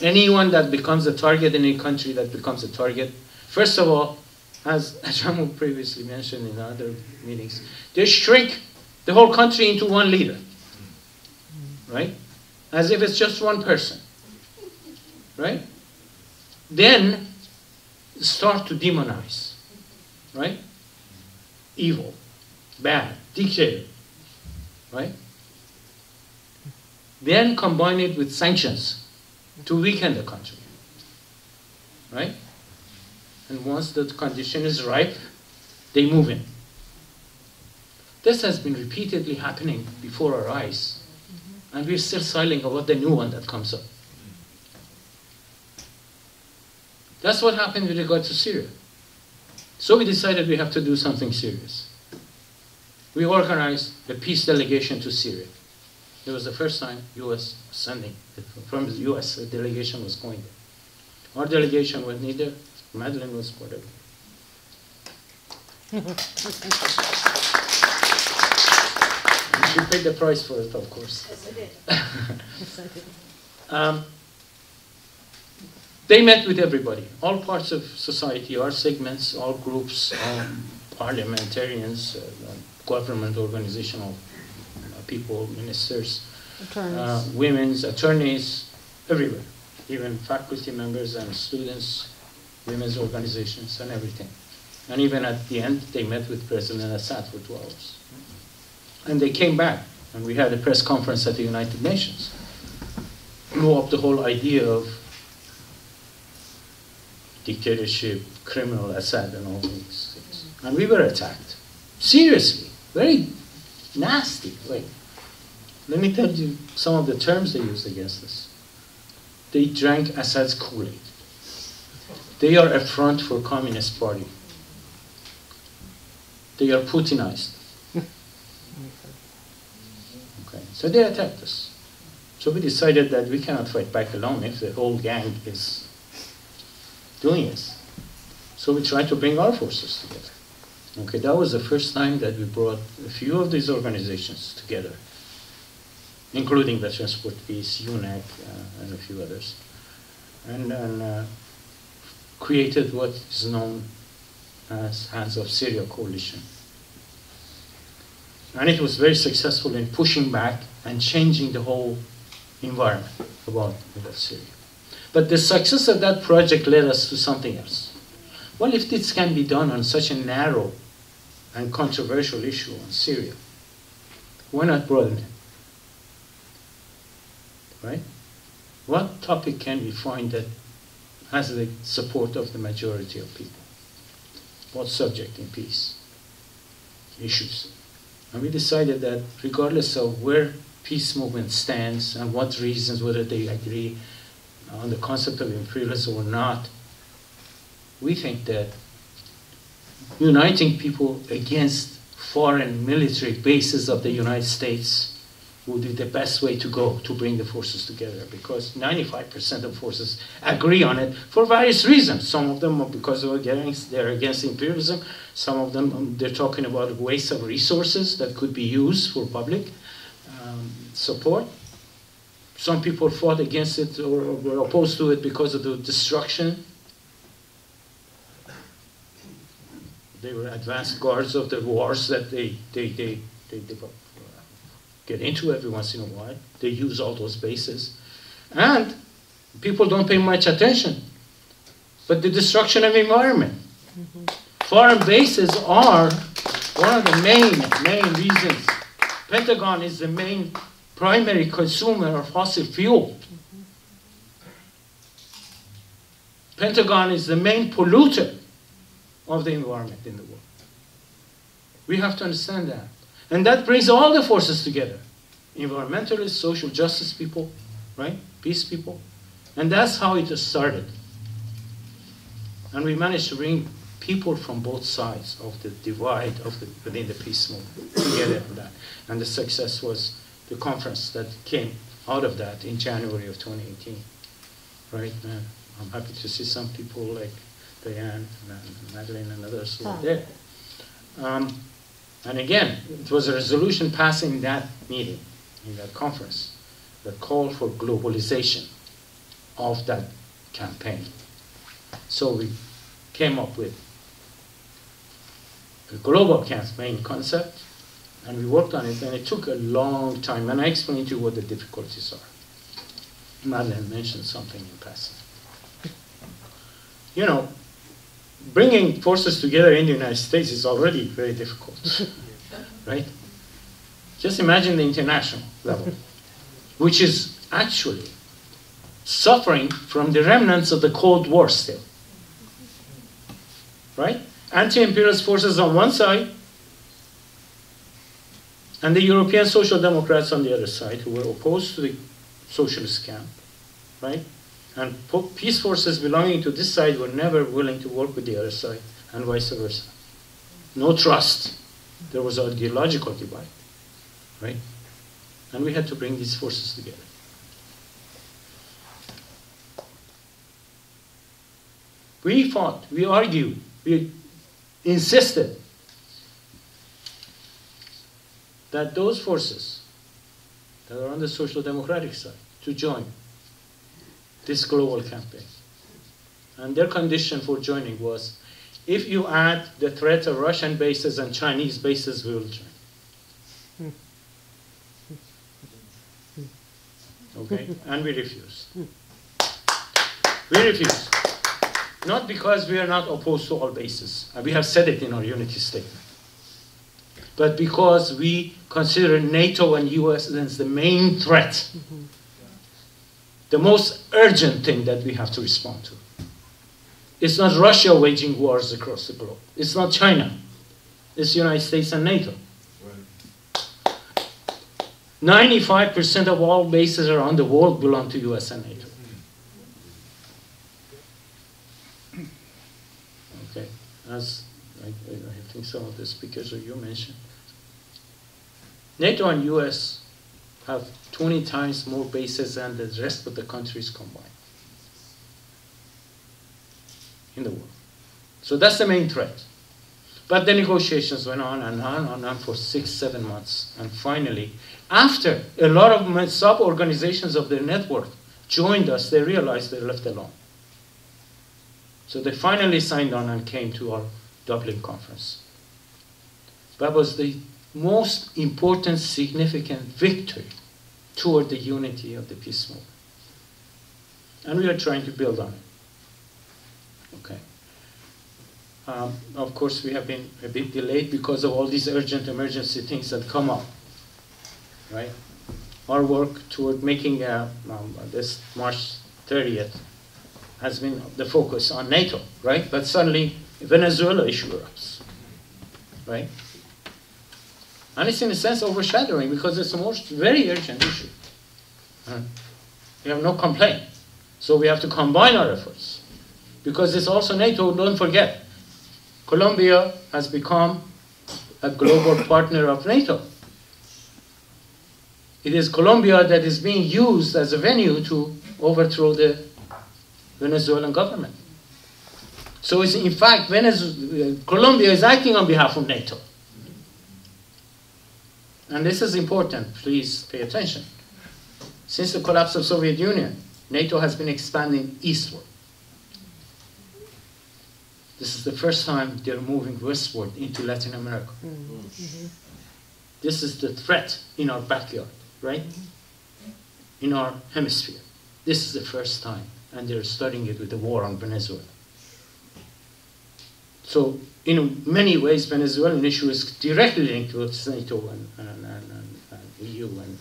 Anyone that becomes a target in a country that becomes a target, first of all, as Jamu previously mentioned in other meetings, they shrink the whole country into one leader. Right? As if it's just one person. Right? Then start to demonize. Right? Evil, bad, dictator. Right? Then combine it with sanctions to weaken the country. Right? And once the condition is ripe, they move in. This has been repeatedly happening before our eyes, mm-hmm. and we're still silent about the new one that comes up. That's what happened with regard to Syria. So we decided we have to do something serious. We organized a peace delegation to Syria. It was the first time U.S. sending, from the U.S. a delegation was going there. Our delegation went neither, Madelyn was whatever. And she paid the price for it, of course. Um, they met with everybody, all parts of society, all segments, all groups, all parliamentarians, uh, government organizational uh, people, ministers, uh, women's attorneys, everywhere, even faculty members and students, women's organizations, and everything. And even at the end, they met with President Assad for two hours. And they came back, and we had a press conference at the United Nations. Blew up the whole idea of dictatorship, criminal Assad, and all these things. And we were attacked. Seriously, very nasty way. Let me tell you some of the terms they used against us. They drank Assad's Kool-Aid. They are a front for Communist Party. They are Putinized. Okay, so they attacked us. So we decided that we cannot fight back alone if the whole gang is doing this. So we tried to bring our forces together. Okay, that was the first time that we brought a few of these organizations together, including Veterans for Peace, UNAC, uh, and a few others, and, and uh, created what is known as Hands Off Syria Coalition. And it was very successful in pushing back and changing the whole environment about Syria. But the success of that project led us to something else. Well, if this can be done on such a narrow and controversial issue on Syria, why not broaden it? Right? What topic can we find that has the support of the majority of people? What subject in peace? Issues. And we decided that regardless of where peace movement stands and what reasons, whether they agree on the concept of imperialism or not, we think that uniting people against foreign military bases of the United States would be the best way to go to bring the forces together because 95% of forces agree on it for various reasons. Some of them are because they're against, they're against imperialism. Some of them um, they're talking about waste of resources that could be used for public support. Some people fought against it or were opposed to it because of the destruction. They were advanced guards of the wars that they, they, they, they, they get into every once in a while. They use all those bases. And people don't pay much attention. But the destruction of environment. Mm-hmm. Foreign bases are one of the main, main reasons. Pentagon is the main primary consumer of fossil fuel. Pentagon is the main polluter of the environment in the world. We have to understand that. And that brings all the forces together. Environmentalists, social justice people, right? Peace people, And that's how it started. And we managed to bring people from both sides of the divide of the, within the peace movement together in that. And the success was the conference that came out of that in January of 2018. Right? And I'm happy to see some people like Diane and Madelyn and others who were there. Um, and again, it was a resolution passing that meeting, in that conference, that called for globalization of that campaign. So we came up with a global campaign concept, and we worked on it, and it took a long time, and I explained to you what the difficulties are. Madelyn mentioned something in passing. You know, bringing forces together in the United States is already very difficult, right? Just imagine the international level, which is actually suffering from the remnants of the Cold War still, right? Anti-imperialist forces on one side, and the European Social Democrats on the other side, who were opposed to the socialist camp, right? And peace forces belonging to this side were never willing to work with the other side, and vice versa. No trust. There was ideological divide, right? And we had to bring these forces together. We fought, we argued, we insisted that those forces that are on the social democratic side to join this global campaign. And their condition for joining was if you add the threat of Russian bases and Chinese bases, we will join. Okay? And we refused. We refused. Not because we are not opposed to all bases. We have said it in our unity statement. But because we consider NATO and US as the main threat. The most urgent thing that we have to respond to. It's not Russia waging wars across the globe. It's not China. It's the United States and NATO. 95% of all bases around the world belong to US and NATO. Okay, I think some of the speakers or you mentioned, NATO and US have 20 times more bases than the rest of the countries combined in the world. So that's the main threat. But the negotiations went on and on and on for six, seven months. And finally, after a lot of sub-organizations of their network joined us, they realized they're left alone. So they finally signed on and came to our Dublin conference. That was the most important, significant victory toward the unity of the peace movement. And we are trying to build on it. Okay. Um, of course, we have been a bit delayed because of all these urgent emergency things that come up. Right? Our work toward making uh, um, this March 30th has been the focus on NATO, right? But suddenly, Venezuela issue erupts, right? And it's in a sense overshadowing because it's a most very urgent issue. We have no complaint. So we have to combine our efforts. Because it's also NATO, don't forget, Colombia has become a global partner of NATO. It is Colombia that is being used as a venue to overthrow the Venezuelan government. So it's in fact, Venezuela, uh, Colombia is acting on behalf of NATO. And this is important, please pay attention. Since the collapse of Soviet Union, NATO has been expanding eastward. This is the first time they're moving westward into Latin America. Mm -hmm. This is the threat in our backyard, right? In our hemisphere. This is the first time, and they're studying it with the war on Venezuela. So in many ways, Venezuelan issue is directly linked with NATO and, and, and, and EU and,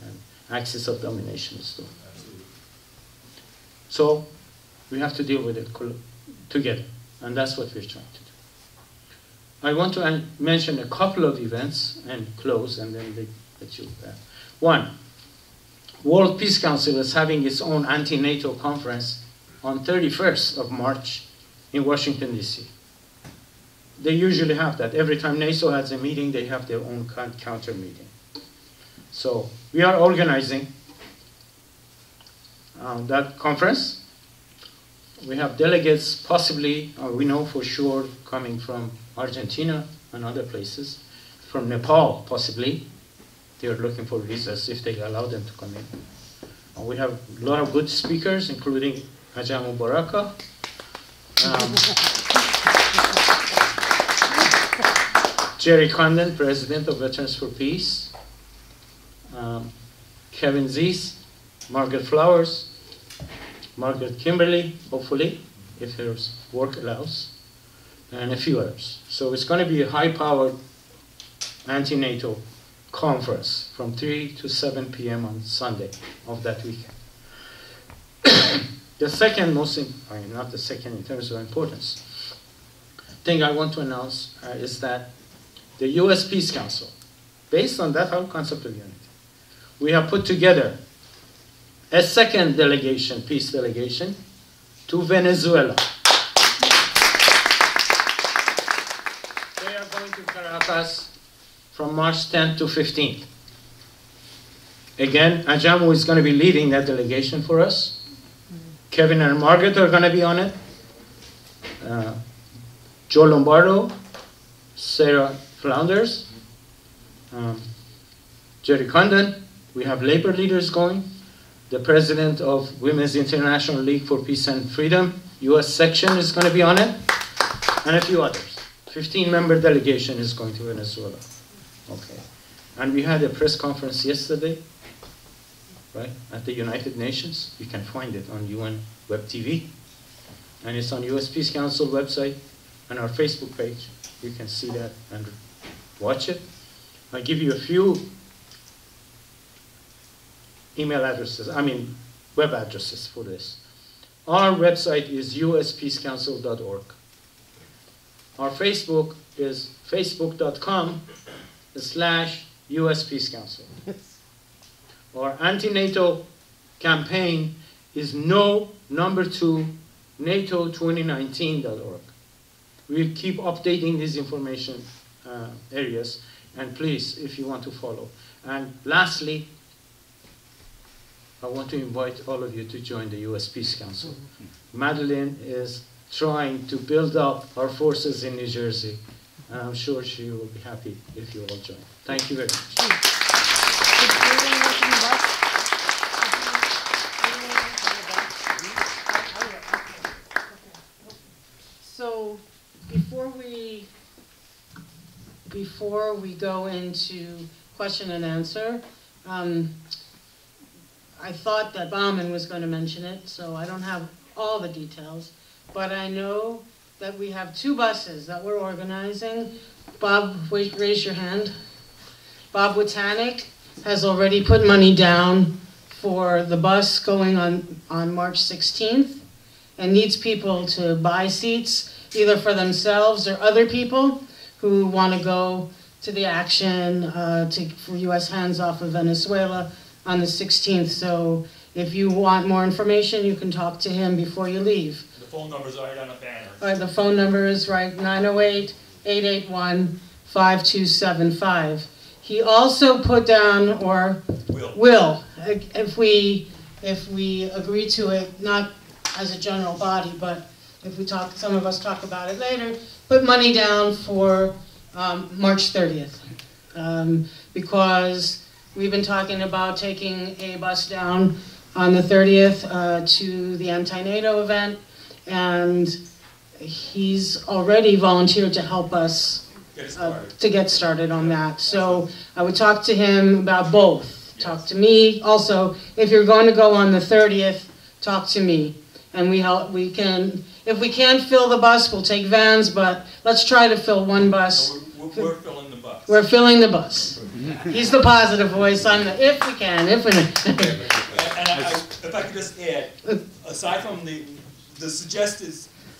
axis of domination stuff. So we have to deal with it together, and that's what we're trying to do. I want to mention a couple of events and close, and then let you. Uh, one, World Peace Council is having its own anti-NATO conference on 31st of March in Washington DC. They usually have that. Every time NATO has a meeting, they have their own counter meeting. So we are organizing um, that conference. We have delegates possibly, or we know for sure, coming from Argentina and other places, from Nepal possibly. They are looking for visas if they allow them to come in. Uh, we have a lot of good speakers, including Ajamu Baraka. Um, Gerry Condon, President of Veterans for Peace. Um, Kevin Zeese, Margaret Flowers, Margaret Kimberly, hopefully, if her work allows, and a few others. So it's going to be a high-powered anti-NATO conference from 3 to 7 p.m. on Sunday of that weekend. the second most, I mean, not the second in terms of importance, thing I want to announce uh, is that the U.S. Peace Council, based on that whole concept of unity, we have put together a second delegation, peace delegation, to Venezuela. They are going to Caracas from March 10th to 15th. Again, Ajamu is going to be leading that delegation for us. Kevin and Margaret are going to be on it. Uh, Joe Lombardo, Sara Flounders, um, Gerry Condon. We have labor leaders going. The president of Women's International League for Peace and Freedom, U.S. section, is going to be on it, and a few others. 15-member delegation is going to Venezuela. Okay. And we had a press conference yesterday, right, at the United Nations. You can find it on UN Web TV. And it's on US Peace Council website and our Facebook page. You can see that and watch it. I'll give you a few email addresses, I mean, web addresses for this. Our website is uspeacecouncil.org. Our Facebook is facebook.com slash uspeacecouncil. Our anti-NATO campaign is no number two NATO2019.org. We'll keep updating this information uh, areas, and please, if you want to follow. And lastly, I want to invite all of you to join the U.S. Peace Council. Madelyn is trying to build up our forces in New Jersey, and I'm sure she will be happy if you all join. Thank you very much. So before we, before we go into question and answer, um, I thought that Bahman was going to mention it, so I don't have all the details. But I know that we have two buses that we're organizing. Bob, wait, raise your hand. Bob Witanek has already put money down for the bus going on, on March 16th and needs people to buy seats, either for themselves or other people who want to go to the action uh, to, for U.S. hands off of Venezuela on the 16th. So if you want more information, you can talk to him before you leave. The phone number's already on the banner. All right, the phone number is right, 908-881-5275. He also put down, or Will. will, if we, if we agree to it, not as a general body, but if we talk, some of us talk about it later, put money down for um, March 30th. Um, Because we've been talking about taking a bus down on the 30th uh, to the anti-NATO event, and he's already volunteered to help us Get uh, to get started on that. So I would talk to him about both. Talk to me. Also, if you're going to go on the 30th, talk to me. And we help, we can, if we can't fill the bus, we'll take vans, but let's try to fill one bus. We're, we're- we're filling the bus. We're filling the bus. He's the positive voice on the, if we can, if we. And and I, I- if I could just add, aside from the, the suggested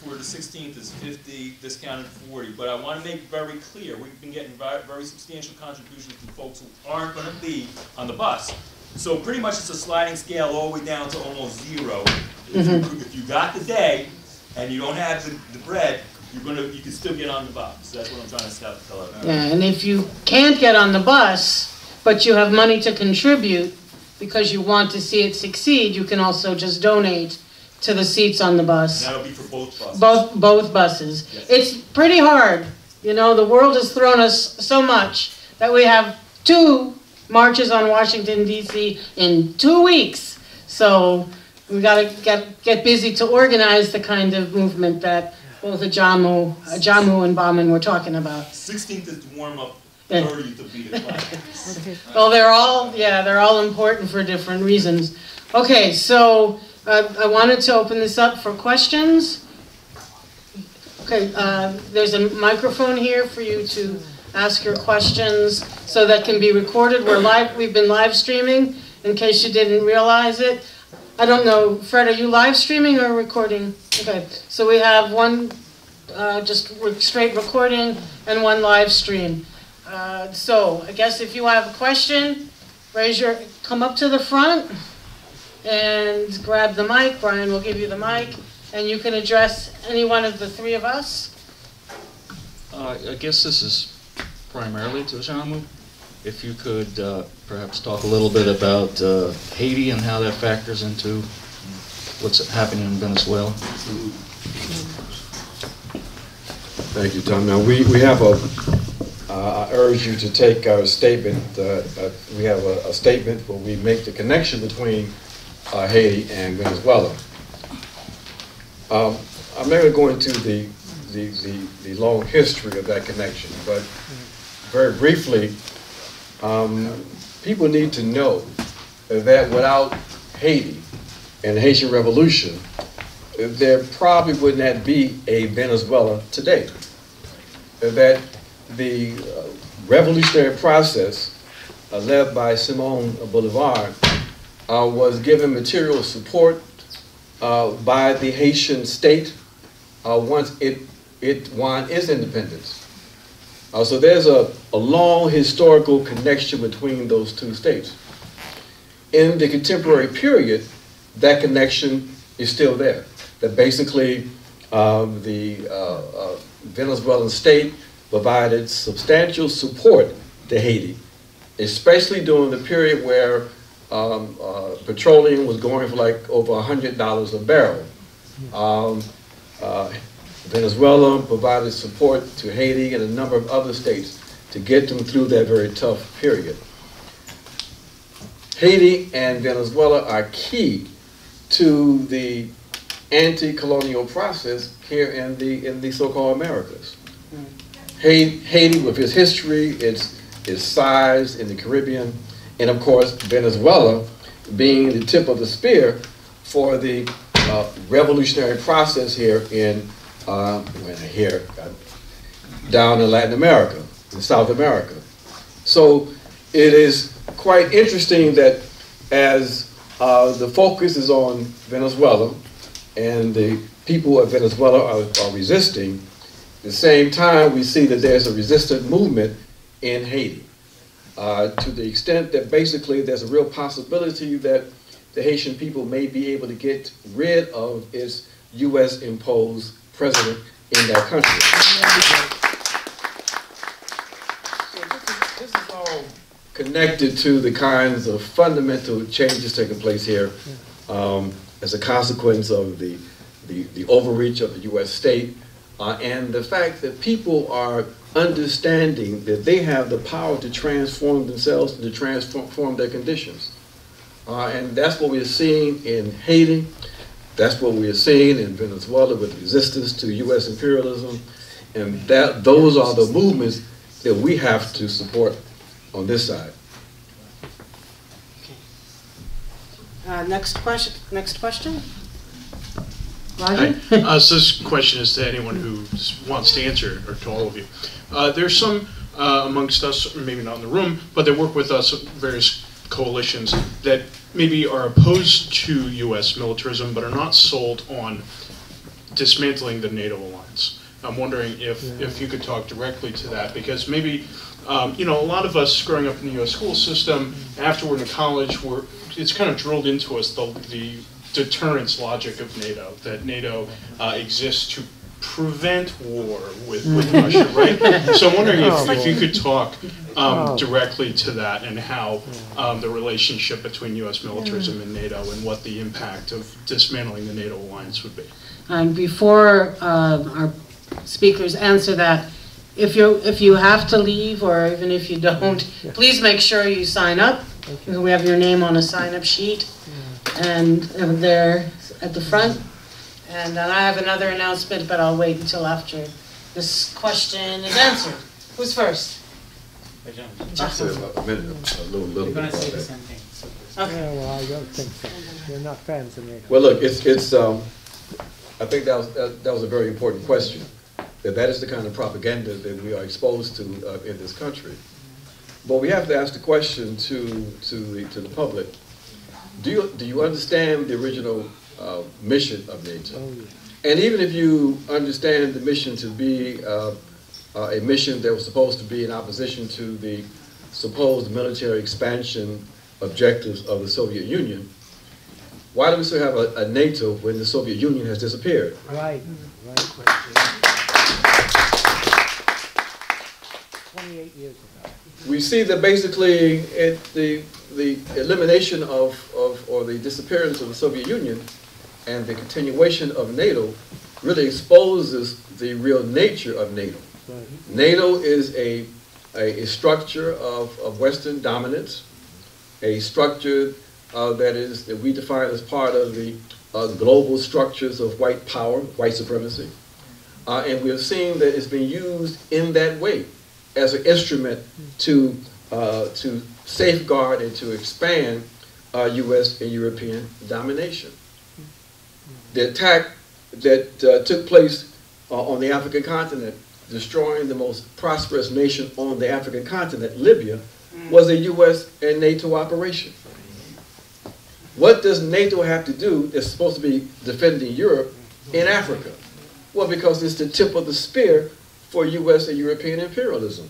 for the sixteenth is fifty, discounted forty, but I wanna make very clear, we've been getting very, very substantial contributions from folks who aren't gonna be on the bus. So pretty much it's a sliding scale all the way down to almost zero. If you, mm-hmm. if you got the day and you don't have the, the bread, you're gonna, you can still get on the bus. That's what I'm trying to tell everyone. Yeah, and if you can't get on the bus, but you have money to contribute because you want to see it succeed, you can also just donate to the seats on the bus. That'll be for both buses. Both, both buses. Yes. It's pretty hard, you know, the world has thrown us so much that we have two marches on Washington DC in two weeks. So we gotta get, get busy to organize the kind of movement that both Ajamu, Ajamu and Bahman were talking about. Sixteenth is to warm up, Yeah. thirtieth to be the climax. Well, they're all, yeah, they're all important for different reasons. Okay, so uh, I wanted to open this up for questions. Okay, uh, there's a microphone here for you to ask your questions, so that can be recorded. We're live, we've been live streaming, in case you didn't realize it. I don't know, Fred, are you live streaming or recording? Okay, so we have one, uh, just straight recording and one live stream. Uh, So, I guess if you have a question, raise your, come up to the front and grab the mic. Brian will give you the mic, and you can address any one of the three of us. Uh, I guess this is primarily to Ajamu. If you could uh, perhaps talk a little bit about uh, Haiti and how that factors into what's happening in Venezuela. Thank you, Tom. Now, we, we have a, uh, I urge you to take our statement, uh, uh, we have a, a statement where we make the connection between uh, Haiti and Venezuela. Um, I'm not going to go into the, the, the, the long history of that connection, but very briefly, um, people need to know that without Haiti and the Haitian Revolution, there probably would not be a Venezuela today. That the uh, revolutionary process uh, led by Simon Bolivar uh, was given material support uh, by the Haitian state uh, once it, it won its independence. Uh, so there's a, a long historical connection between those two states. In the contemporary period, that connection is still there. That basically um, the uh, uh, Venezuelan state provided substantial support to Haiti, especially during the period where um, uh, petroleum was going for like over $100 a barrel. Um, uh, Venezuela provided support to Haiti and a number of other states to get them through that very tough period. Haiti and Venezuela are key to the anti-colonial process here in the in the so-called Americas. Haiti, Haiti, with its history, its its size in the Caribbean, and of course Venezuela being the tip of the spear for the uh, revolutionary process here in uh, well, here down in Latin America, in South America. So it is quite interesting that as uh, the focus is on Venezuela and the people of Venezuela are, are resisting, at the same time we see that there's a resistant movement in Haiti. Uh, to the extent that basically there's a real possibility that the Haitian people may be able to get rid of its U.S. imposed president in that country. So this is, this is all connected to the kinds of fundamental changes taking place here um, as a consequence of the, the, the overreach of the U.S. state uh, and the fact that people are understanding that they have the power to transform themselves and to transform their conditions. Uh, and that's what we're seeing in Haiti. That's what we are seeing in Venezuela with resistance to U.S. imperialism. And that those are the movements that we have to support on this side. Uh, Next question, next question? Roger? Uh, so this question is to anyone who wants to answer, or to all of you. Uh, there's some uh, amongst us, maybe not in the room, but they work with us, various coalitions that maybe are opposed to U.S. militarism, but are not sold on dismantling the NATO alliance. I'm wondering if, if you could talk directly to that, because maybe um, you know, a lot of us growing up in the U.S. school system, after we're in college, we're, it's kind of drilled into us the, the deterrence logic of NATO, that NATO uh, exists to prevent war with, with Russia, right? So I'm wondering if, if you could talk um, directly to that and how um, the relationship between U.S. militarism and NATO and what the impact of dismantling the NATO alliance would be. And before uh, our speakers answer that, if you, if you have to leave, or even if you don't, please make sure you sign up. We have your name on a sign-up sheet, and uh, there at the front. And then I have another announcement, but I'll wait until after this question is answered. Who's first? I said a minute, a little, little bit about that. Okay. Yeah, well, I don't think so. You're not fans of NATO. Well, look, it's, it's, um, I think that was, that that was a very important question. That that is the kind of propaganda that we are exposed to uh, in this country. But we have to ask the question to, to the, to the public. Do you, do you understand the original uh, mission of NATO? Oh, yeah. And even if you understand the mission to be uh, uh, a mission that was supposed to be in opposition to the supposed military expansion objectives of the Soviet Union, why do we still have a, a NATO when the Soviet Union has disappeared? Right, right. Twenty-eight years ago. We see that basically it, the, the elimination of, of, or the disappearance of the Soviet Union and the continuation of NATO really exposes the real nature of NATO. Right. NATO is a, a, a structure of, of Western dominance, a structure uh, that is that we define as part of the uh, global structures of white power, white supremacy, uh, and we have seen that it's been used in that way as an instrument to uh, to safeguard and to expand uh, U.S. and European domination. The attack that uh, took place uh, on the African continent, destroying the most prosperous nation on the African continent, Libya, was a U.S. and NATO operation. What does NATO have to do that's supposed to be defending Europe in Africa? Well, because it's the tip of the spear for U.S. and European imperialism.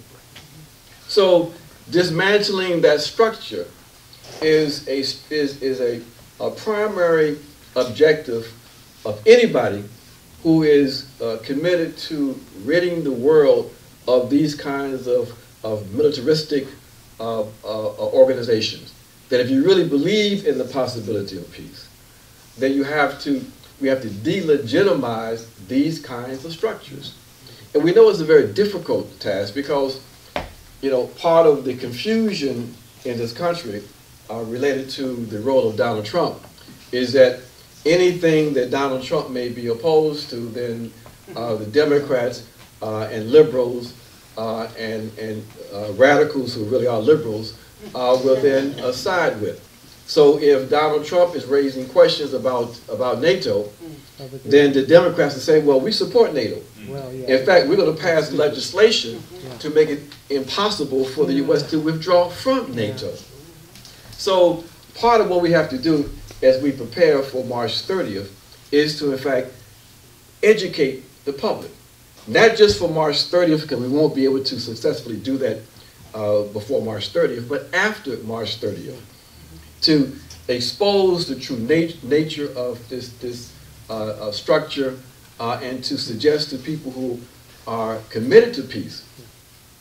So dismantling that structure is a, is, is a, a primary objective of anybody who is uh, committed to ridding the world of these kinds of, of militaristic uh, uh, uh, organizations. That if you really believe in the possibility of peace, then you have to, we have to delegitimize these kinds of structures. And we know it's a very difficult task because, you know, part of the confusion in this country uh, related to the role of Donald Trump is that anything that Donald Trump may be opposed to, then uh, the Democrats uh, and liberals uh, and, and uh, radicals who really are liberals uh, will then uh, side with. So if Donald Trump is raising questions about, about NATO, then the Democrats will say, well, we support NATO. Well, yeah. In fact, we're going to pass legislation Yeah. to make it impossible for the U.S. to withdraw from NATO. So part of what we have to do as we prepare for March 30th is to, in fact, educate the public. Not just for March 30th, because we won't be able to successfully do that uh, before March 30th, but after March 30th, to expose the true nat- nature of this, this uh, uh, structure uh, and to suggest to people who are committed to peace,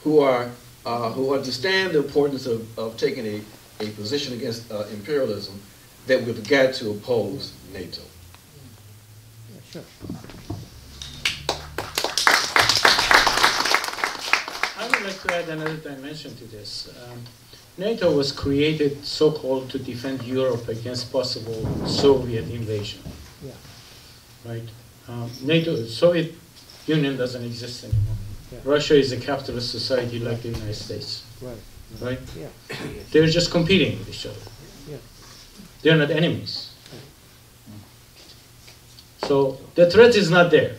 who are uh, who understand the importance of, of taking a, a position against uh, imperialism, that we've got to oppose NATO. Yeah, Sure. I would like to add another dimension to this. Um, NATO was created so-called to defend Europe against possible Soviet invasion. Yeah. Right? Um, NATO, Soviet Union doesn't exist anymore. Yeah. Russia is a capitalist society like the United States, Right. right? Yeah. They're just competing with each other. Yeah. They're not enemies. So the threat is not there.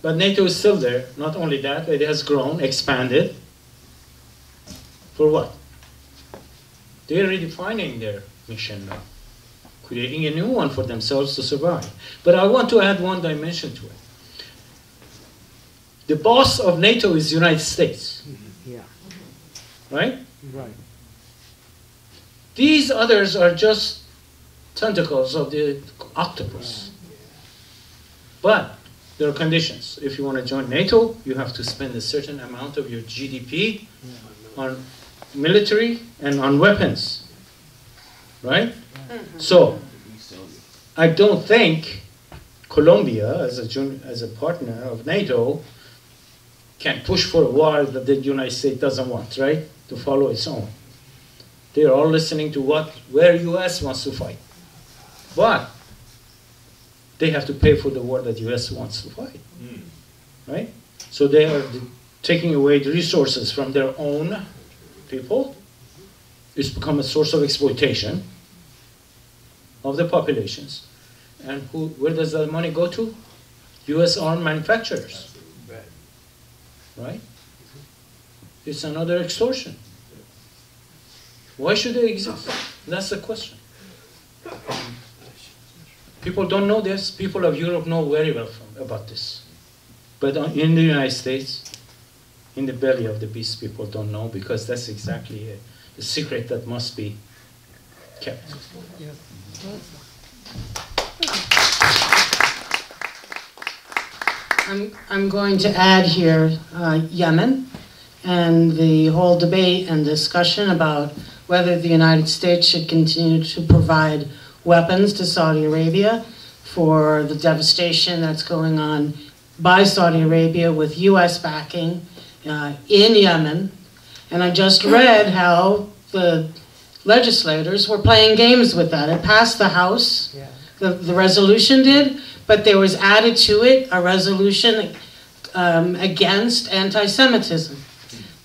But NATO is still there. Not only that, it has grown, expanded. For what? They're redefining their mission now, creating a new one for themselves to survive. But I want to add one dimension to it. The boss of NATO is the United States. Mm-hmm. Yeah. right? Right. These others are just tentacles of the octopus. But there are conditions. If you want to join NATO, you have to spend a certain amount of your GDP on military and on weapons. Right? Mm-hmm. So, I don't think Colombia, as a, as a partner of NATO, can push for a war that the United States doesn't want, right? To follow its own. They are all listening to what, where US wants to fight. But they have to pay for the war that the US wants to fight, hmm. right? So they are taking away the resources from their own people. It's become a source of exploitation of the populations. And who, where does that money go to? US armed manufacturers. Right? It's another extortion. Why should they exist? That's the question. Hmm. People don't know this. People of Europe know very well from, about this. But in the United States, in the belly of the beast, people don't know because that's exactly a, a secret that must be kept. I'm, I'm going to add here uh, Yemen and the whole debate and discussion about whether the United States should continue to provide weapons to Saudi Arabia for the devastation that's going on by Saudi Arabia with U.S. backing uh, in Yemen. And I just read how the legislators were playing games with that. It passed the House, Yeah. the, the resolution did, but there was added to it a resolution um, against anti-Semitism.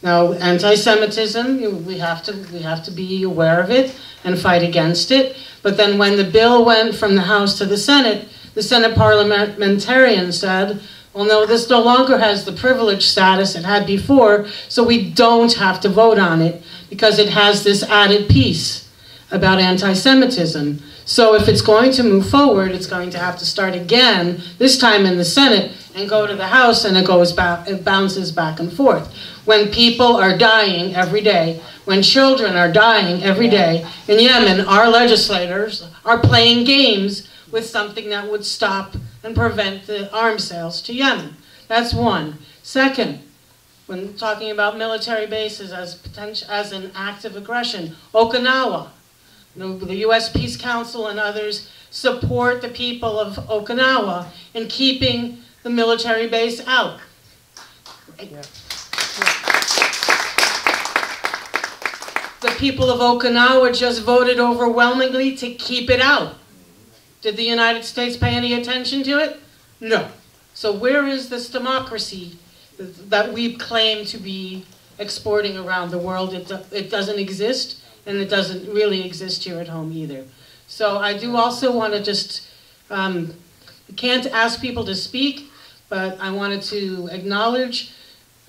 Now, anti-Semitism, we have to we have to be aware of it and fight against it. But then, when the bill went from the House to the Senate, the Senate parliamentarian said, "Well, no, this no longer has the privilege status it had before, so we don't have to vote on it because it has this added piece about anti-Semitism." So if it's going to move forward, it's going to have to start again, this time in the Senate, and go to the House, and it goes back, it bounces back and forth. When people are dying every day, when children are dying every day in Yemen, our legislators are playing games with something that would stop and prevent the arms sales to Yemen. That's one. Second, when talking about military bases as potential, as an act of aggression, Okinawa, the the U.S. Peace Council and others support the people of Okinawa in keeping the military base out. The people of Okinawa just voted overwhelmingly to keep it out. Did the United States pay any attention to it? No. So where is this democracy that we claim to be exporting around the world? It, do- it doesn't exist, and it doesn't really exist here at home either. So I do also want to just, um, can't ask people to speak, but I wanted to acknowledge,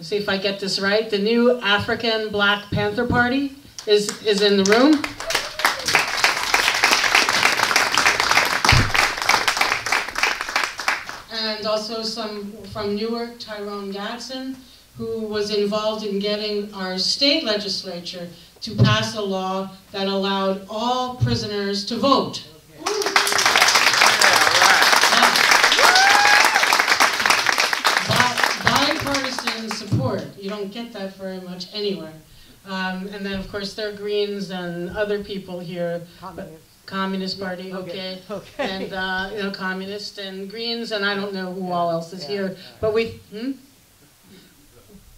see if I get this right, the new African Black Panther Party is, is in the room. and also some from Newark, Tyrone Gadsden, who was involved in getting our state legislature to pass a law that allowed all prisoners to vote. Bi- Bipartisan support, you don't get that very much anywhere. Um, and then, of course, there are Greens and other people here, Communist. Communist Party, okay? Okay. and uh, you know, communist and Greens, and I don't know who all else is here. But we, hmm?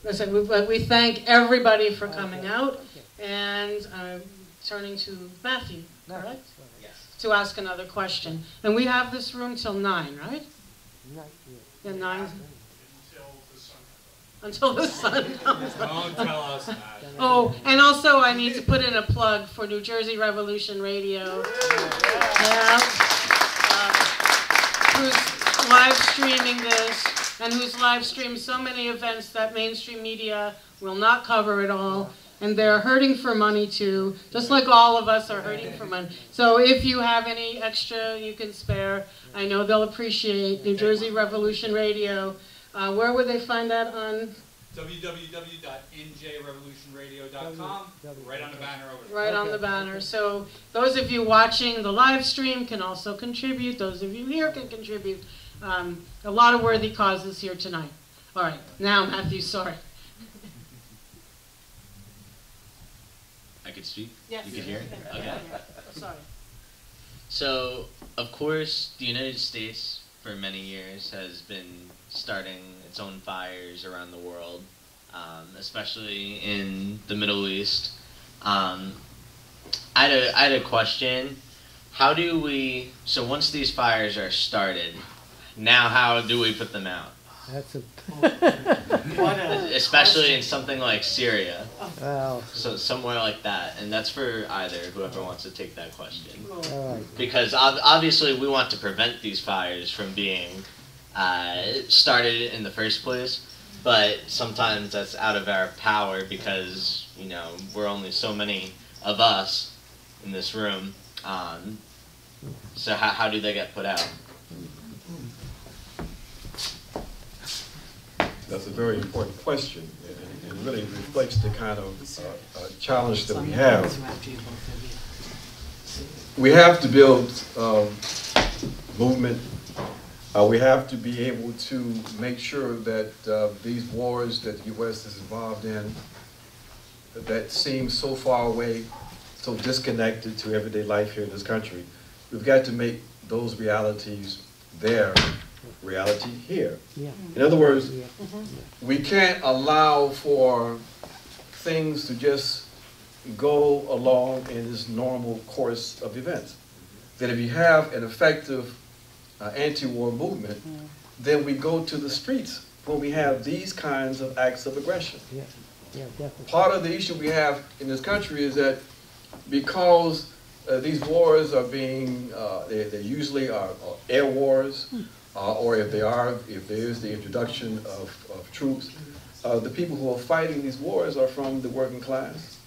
Listen, we, but we thank everybody for coming out, and I'm turning to Matthew, correct? Yes to ask another question. And we have this room till nine, right? Not yet. Yeah, nine. Until the sun comes up. Don't tell us that. Oh, and also I need to put in a plug for New Jersey Revolution Radio. Yeah. Uh, Who's live streaming this and who's live streamed so many events that mainstream media will not cover at all. And they're hurting for money too, just like all of us are hurting for money. So if you have any extra you can spare, I know they'll appreciate New Jersey Revolution Radio. Uh, where would they find that on? www.njrevolutionradio.com, right on the banner over there. Right on the banner. So those of you watching the live stream can also contribute. Those of you here can contribute. Um, a lot of worthy causes here tonight. All right, now Matthew, sorry. I could speak? Yes. You could hear? Okay. Sorry. So, of course, the United States, for many years, has been starting its own fires around the world, um, especially in the Middle East. Um, I, had a, I had a question. How do we, so once these fires are started, now how do we put them out? That's a, What a Especially in something like Syria, well, so somewhere like that. And that's for either, whoever wants to take that question. all right. because ob- obviously we want to prevent these fires from being uh, started in the first place but sometimes that's out of our power because you know we're only so many of us in this room um, so how, how do they get put out That's a very important question, and really reflects the kind of uh, uh, challenge that we have. We have to build um, movement. Uh, We have to be able to make sure that uh, these wars that the U.S. is involved in, that seem so far away, so disconnected to everyday life here in this country, we've got to make those realities there, reality here. Yeah. In other words, Yeah. we can't allow for things to just go along in this normal course of events. That if you have an effective uh, anti-war movement, then we go to the streets when we have these kinds of acts of aggression. Yeah, yeah, definitely. Part of the issue we have in this country is that because uh, these wars are being, uh, they, they usually are, are air wars, uh, or if they are, if there is the introduction of, of troops, uh, the people who are fighting these wars are from the working class,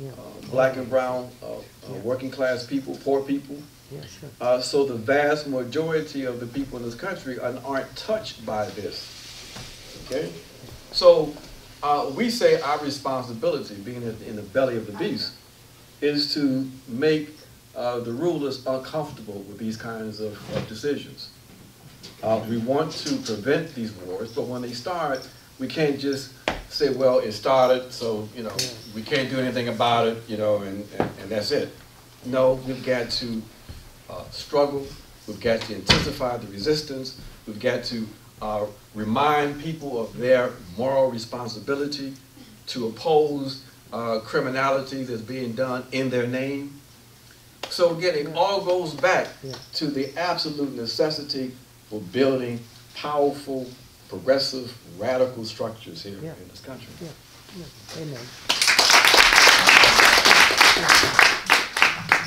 uh, black and brown, uh, working class people, poor people. Yeah, sure. Uh, so the vast majority of the people in this country are, aren't touched by this. Okay? So uh, we say our responsibility, being in, in the belly of the beast, is to make uh, the rulers uncomfortable with these kinds of, of decisions. Uh, we want to prevent these wars, but when they start, we can't just say, well, it started, so, you know, we can't do anything about it, you know, and, and, and that's it. No, we've got to uh, struggle, we've got to intensify the resistance, we've got to uh, remind people of their moral responsibility to oppose uh, criminality that's being done in their name. So again, it all goes back to the absolute necessity for building powerful, progressive, radical structures here Yeah. in this country. Yeah, yeah, amen.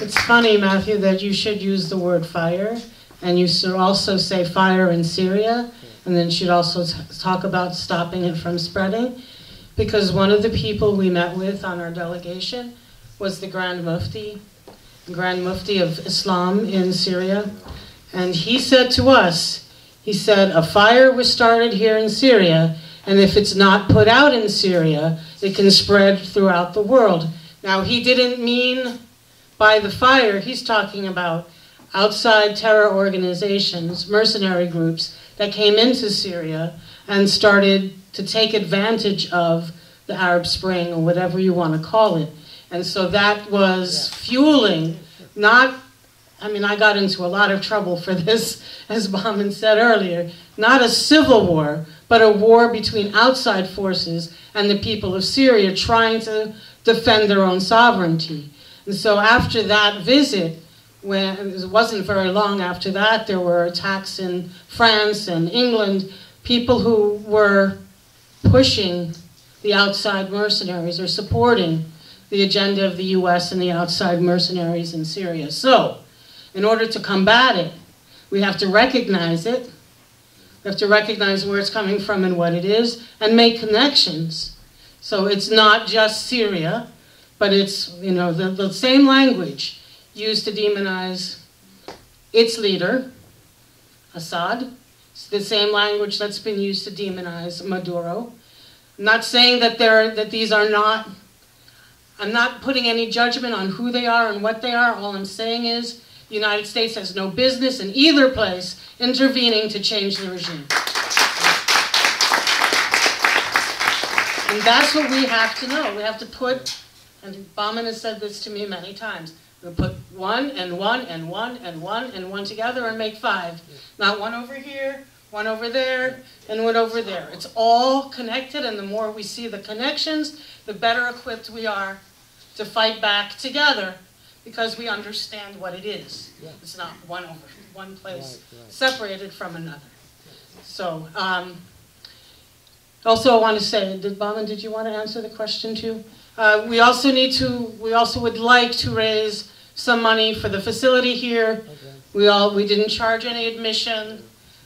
It's funny, Matthew, that you should use the word fire, and you should also say fire in Syria, and then should also talk about stopping it from spreading. Because one of the people we met with on our delegation was the Grand Mufti, Grand Mufti of Islam in Syria. And he said to us, he said, a fire was started here in Syria, and if it's not put out in Syria, it can spread throughout the world. Now, he didn't mean by the fire, he's talking about outside terror organizations, mercenary groups that came into Syria and started to take advantage of the Arab Spring or whatever you want to call it. And so that was fueling, not, I mean, I got into a lot of trouble for this, as Bahman said earlier, not a civil war, but a war between outside forces and the people of Syria trying to defend their own sovereignty. And so after that visit, when it wasn't very long after that, there were attacks in France and England, people who were pushing the outside mercenaries or supporting the agenda of the US and the outside mercenaries in Syria. So, in order to combat it, we have to recognize it. We have to recognize where it's coming from and what it is, and make connections. So it's not just Syria, but it's you know the, the same language used to demonize its leader, Assad. It's the same language that's been used to demonize Maduro. I'm not saying that they're, that these are not, I'm not putting any judgment on who they are and what they are. All I'm saying is, the United States has no business in either place intervening to change the regime. And that's what we have to know. We have to put, and Bahman has said this to me many times, we put one and one and one and one and one together and make five. Not one over here, one over there, and one over there. It's all connected, and the more we see the connections, the better equipped we are to fight back together because we understand what it is. It's not one over, one place separated from another. So, um, also I want to say, did Bahman, did you want to answer the question too? Uh, we also need to, we also would like to raise some money for the facility here. We all, we didn't charge any admission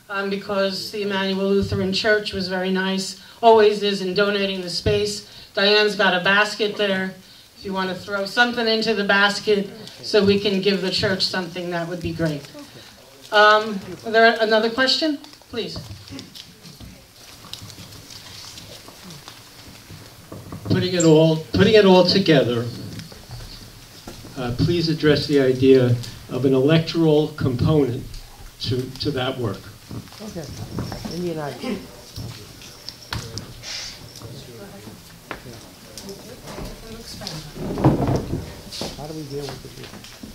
um, because the Emmanuel Lutheran Church was very nice, always is in donating the space. Diane's got a basket there. If you want to throw something into the basket so we can give the church something, that would be great. Um, are there another question? Please. Putting it all, putting it all together, uh, please address the idea of an electoral component to, to that work. Okay. Indian ID. How do we deal with this?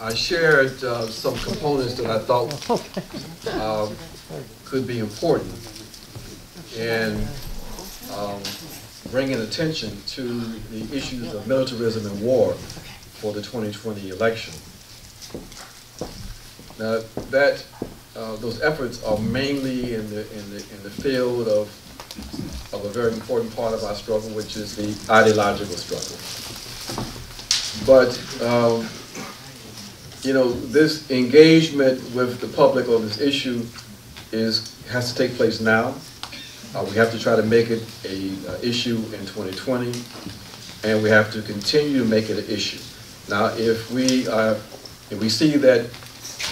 I shared uh, some components that I thought um, could be important in um, bringing attention to the issues of militarism and war for the 2020 election. Now, that, uh, those efforts are mainly in the, in the, in the field of, of a very important part of our struggle, which is the ideological struggle. But, um, you know, this engagement with the public on this issue is, has to take place now. Uh, we have to try to make it a, uh issue in 2020, and we have to continue to make it an issue. Now, if we, uh, if we see that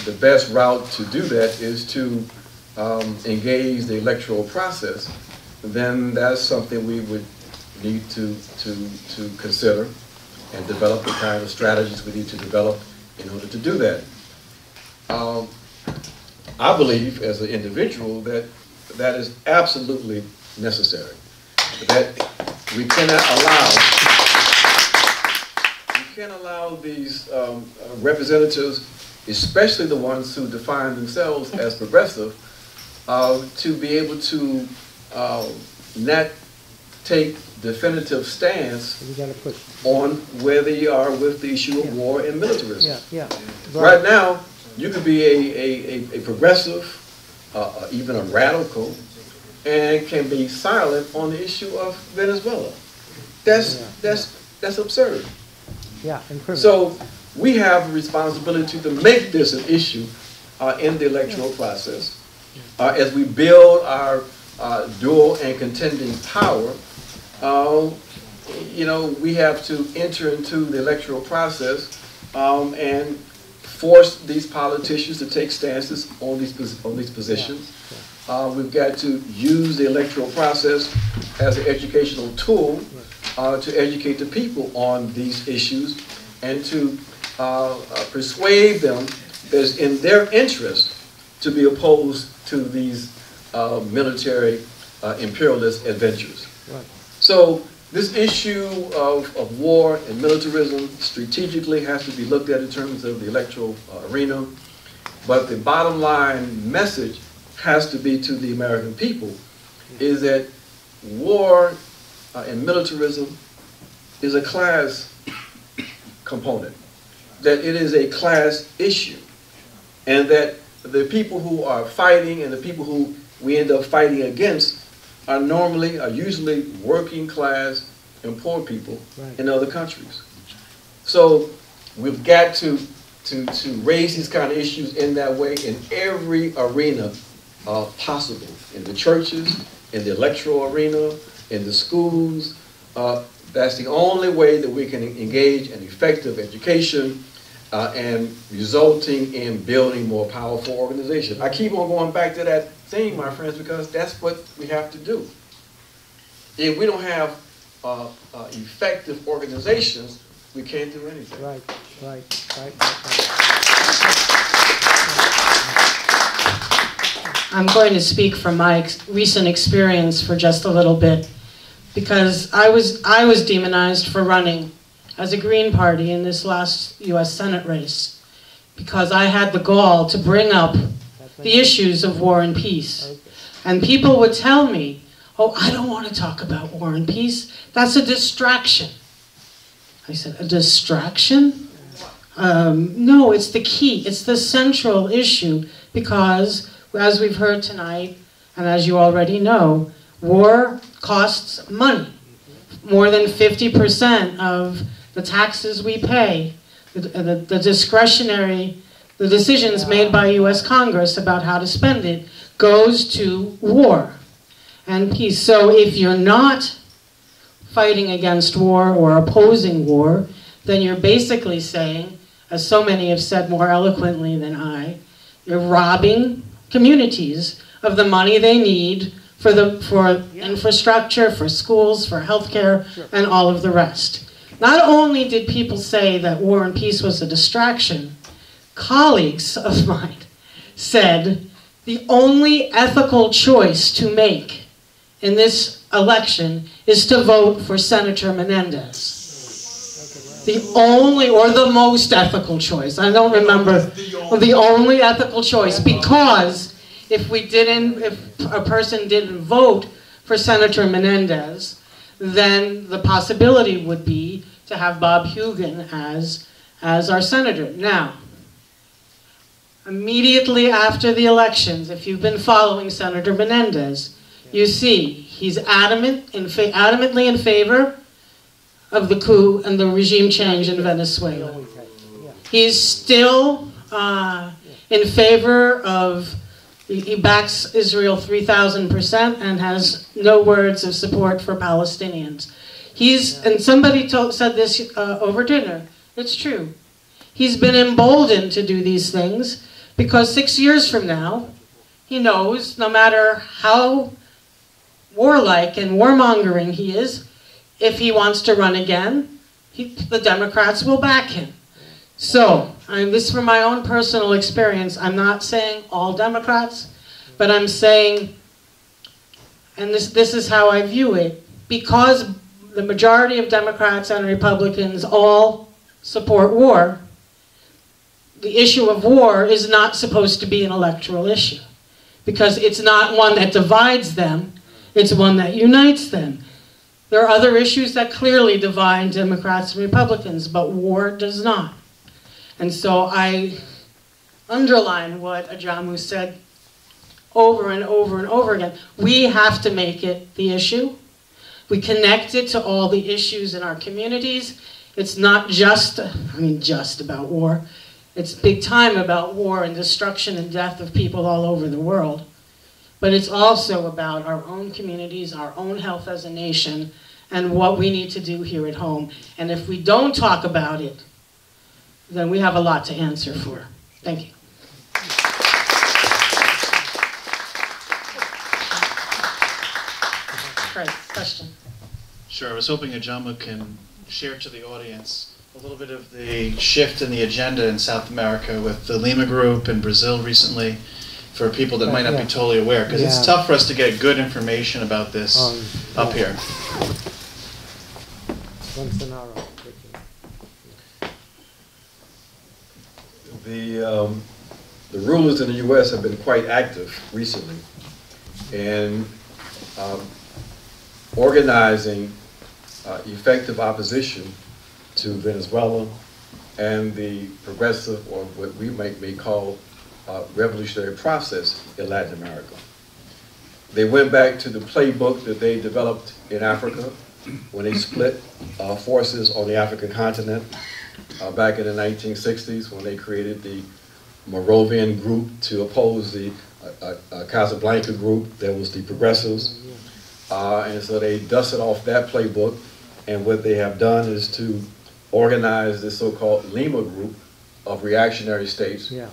the best route to do that is to um, engage the electoral process, then that's something we would need to, to, to consider and develop the kind of strategies we need to develop in order to do that. Um, I believe, as an individual, that that is absolutely necessary. That we cannot allow, we can't allow these um, uh, representatives, especially the ones who define themselves as progressive, uh, to be able to uh, not take definitive stance We gotta put, on whether you are with the issue of war and militarism. yeah, yeah. Right now, you could be a, a, a, a progressive, uh, uh, even a radical, and can be silent on the issue of Venezuela. That's, Yeah, that's, that's absurd. Yeah, criminal. So we have a responsibility to make this an issue uh, in the electoral process. Uh, as we build our uh, dual and contending power, uh, you know, we have to enter into the electoral process um, and force these politicians to take stances on these, on these positions. Uh, we've got to use the electoral process as an educational tool uh, to educate the people on these issues and to uh, uh, persuade them that it's in their interest to be opposed to these uh, military uh, imperialist adventures. Right. So this issue of, of war and militarism strategically has to be looked at in terms of the electoral uh, arena. But the bottom line message has to be to the American people is that war uh, and militarism is a class component, that it is a class issue, and that the people who are fighting and the people who we end up fighting against are normally, are usually working class and poor people Right. in other countries. So we've got to, to, to raise these kind of issues in that way in every arena uh, possible, in the churches, in the electoral arena, in the schools. Uh, that's the only way that we can engage in effective education uh, and resulting in building more powerful organizations. I keep on going back to that thing, my friends, because that's what we have to do. If we don't have uh, uh, effective organizations, we can't do anything. Right, right, right, right, I'm going to speak from my ex- recent experience for just a little bit because I was I was demonized for running as a Green Party in this last U.S. Senate race because I had the gall to bring up the issues of war and peace, and people would tell me, "Oh, I don't want to talk about war and peace. That's a distraction." I said, "A distraction?" Um, no, it's the key. It's the central issue because as we've heard tonight, and as you already know, war costs money. More than 50% of the taxes we pay, the, the, the discretionary, the decisions made by US Congress about how to spend it, goes to war and peace. So if you're not fighting against war or opposing war, then you're basically saying, as so many have said more eloquently than I, you're robbing communities of the money they need for the for infrastructure, for schools, for healthcare, and all of the rest. Not only did people say that war and peace was a distraction, colleagues of mine said the only ethical choice to make in this election is to vote for Senator Menendez. The only or the most ethical choice. I don't remember the only ethical choice because if we didn't, if a person didn't vote for Senator Menendez, then the possibility would be to have Bob Hugin as, as our senator. Now, immediately after the elections, if you've been following Senator Menendez, you see he's adamant in adamantly in favor of the coup and the regime change in Venezuela. He's still uh, in favor of, he he backs Israel 3,000% and has no words of support for Palestinians. He's, and somebody told, said this uh, over dinner, it's true. He's been emboldened to do these things because six years from now, he knows no matter how warlike and warmongering he is, if he wants to run again, he, the Democrats will back him. So, and this is from my own personal experience. I'm not saying all Democrats, but I'm saying, and this, this is how I view it, because the majority of Democrats and Republicans all support war, the issue of war is not supposed to be an electoral issue. Because it's not one that divides them, it's one that unites them. There are other issues that clearly divide Democrats and Republicans, but war does not. And so I underline what Ajamu said over and over and over again. We have to make it the issue. We connect it to all the issues in our communities. It's not just, I mean, just about war. It's big time about war and destruction and death of people all over the world. But it's also about our own communities, our own health as a nation, and what we need to do here at home. And if we don't talk about it, then we have a lot to answer for. Thank you. Great, question. Sure, I was hoping Ajamu can share to the audience a little bit of the shift in the agenda in South America with the Lima Group in Brazil recently, for people that might not be totally aware, because it's tough for us to get good information about this Um, up yeah. here. Bolsonaro. The, um, the rulers in the U.S. have been quite active recently in um, organizing uh, effective opposition to Venezuela and the progressive, or what we might may call uh, revolutionary process in Latin America. They went back to the playbook that they developed in Africa when they split uh, forces on the African continent uh, back in the 1960s when they created the Monrovia group to oppose the uh, uh, Casablanca group that was the progressives. Uh, and so they dusted off that playbook and what they have done is to organize this so-called Lima group of reactionary states Yeah.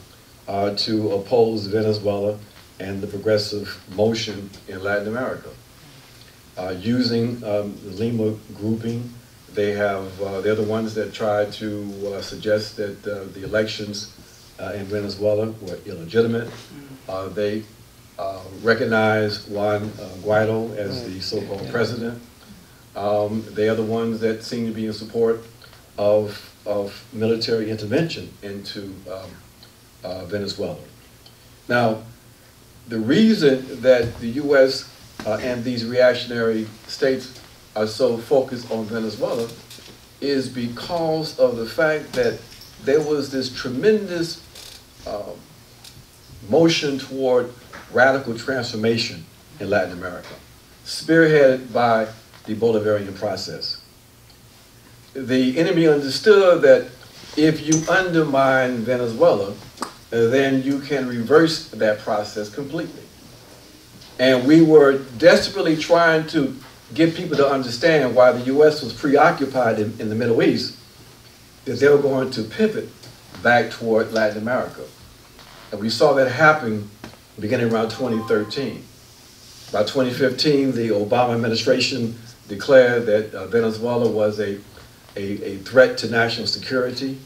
uh, to oppose Venezuela and the progressive motion in Latin America. Uh, using um, the Lima grouping, they have, uh, they're the ones that tried to uh, suggest that uh, the elections uh, in Venezuela were illegitimate. Uh, they uh, recognize Juan uh, Guaido as the so-called president. Um, they are the ones that seem to be in support of, of military intervention into um, uh, Venezuela. Now, the reason that the U.S. Uh, and these reactionary states are so focused on Venezuela is because of the fact that there was this tremendous uh, motion toward radical transformation in Latin America, spearheaded by the Bolivarian process. The enemy understood that if you undermine Venezuela, then you can reverse that process completely. And we were desperately trying to get people to understand why the U.S. was preoccupied in, in the Middle East, that they were going to pivot back toward Latin America. And we saw that happen beginning around 2013. By 2015, the Obama administration declared that uh, Venezuela was a, a, a, threat to national security.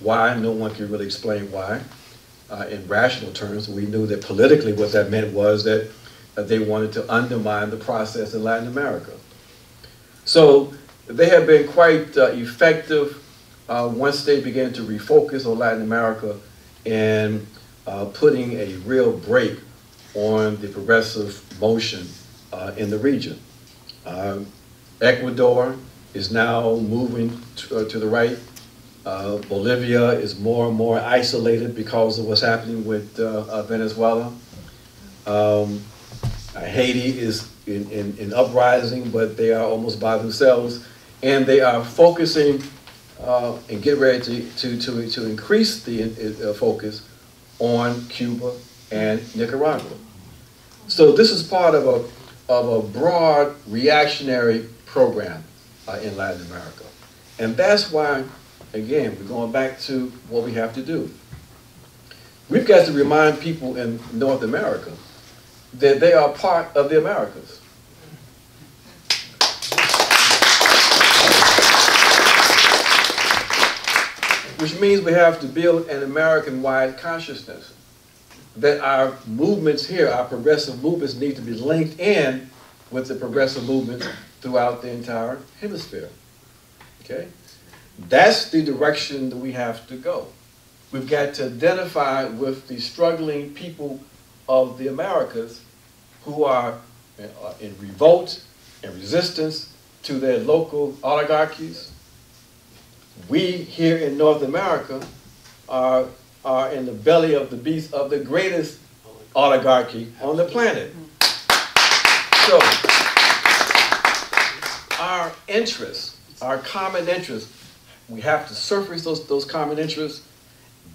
Why? No one can really explain why. Uh, in rational terms, we knew that politically what that meant was that uh, they wanted to undermine the process in Latin America. So they have been quite uh, effective uh, once they began to refocus on Latin America and uh, putting a real brake on the progressive motion uh, in the region. Um, Ecuador is now moving to, uh, to the right. Uh, Bolivia is more and more isolated because of what's happening with uh, uh, Venezuela. Um, Haiti is in, in, in, uprising, but they are almost by themselves. And they are focusing and get ready to, to, to, to increase the focus on Cuba and Nicaragua. So this is part of a, of a broad reactionary program uh, in Latin America. And that's why, again, we're going back to what we have to do. We've got to remind people in North America that they are part of the Americas. Which means we have to build an American-wide consciousness that our movements here, our progressive movements, need to be linked in with the progressive movements throughout the entire hemisphere. Okay? That's the direction that we have to go. We've got to identify with the struggling people of the Americas who are in uh, revolt and resistance to their local oligarchies, we here in North America are, are in the belly of the beast of the greatest oligarchy on the planet. So, our interests, our common interests, we have to surface those, those common interests,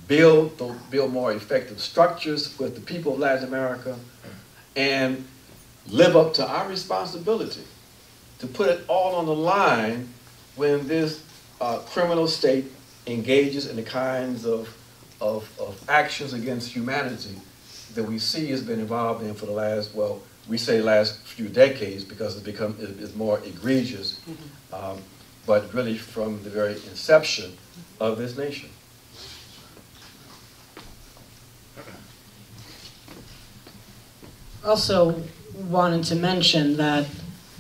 build, build more effective structures with the people of Latin America, and live up to our responsibility to put it all on the line when this uh, criminal state engages in the kinds of, of, of, actions against humanity that we see has been involved in for the last, well, we say last few decades because it's become it's more egregious, mm-hmm. um, but really from the very inception of this nation. Also wanted to mention that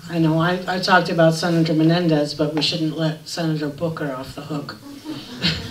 I know I, I talked about Senator Menendez, but we shouldn't let Senator Booker off the hook.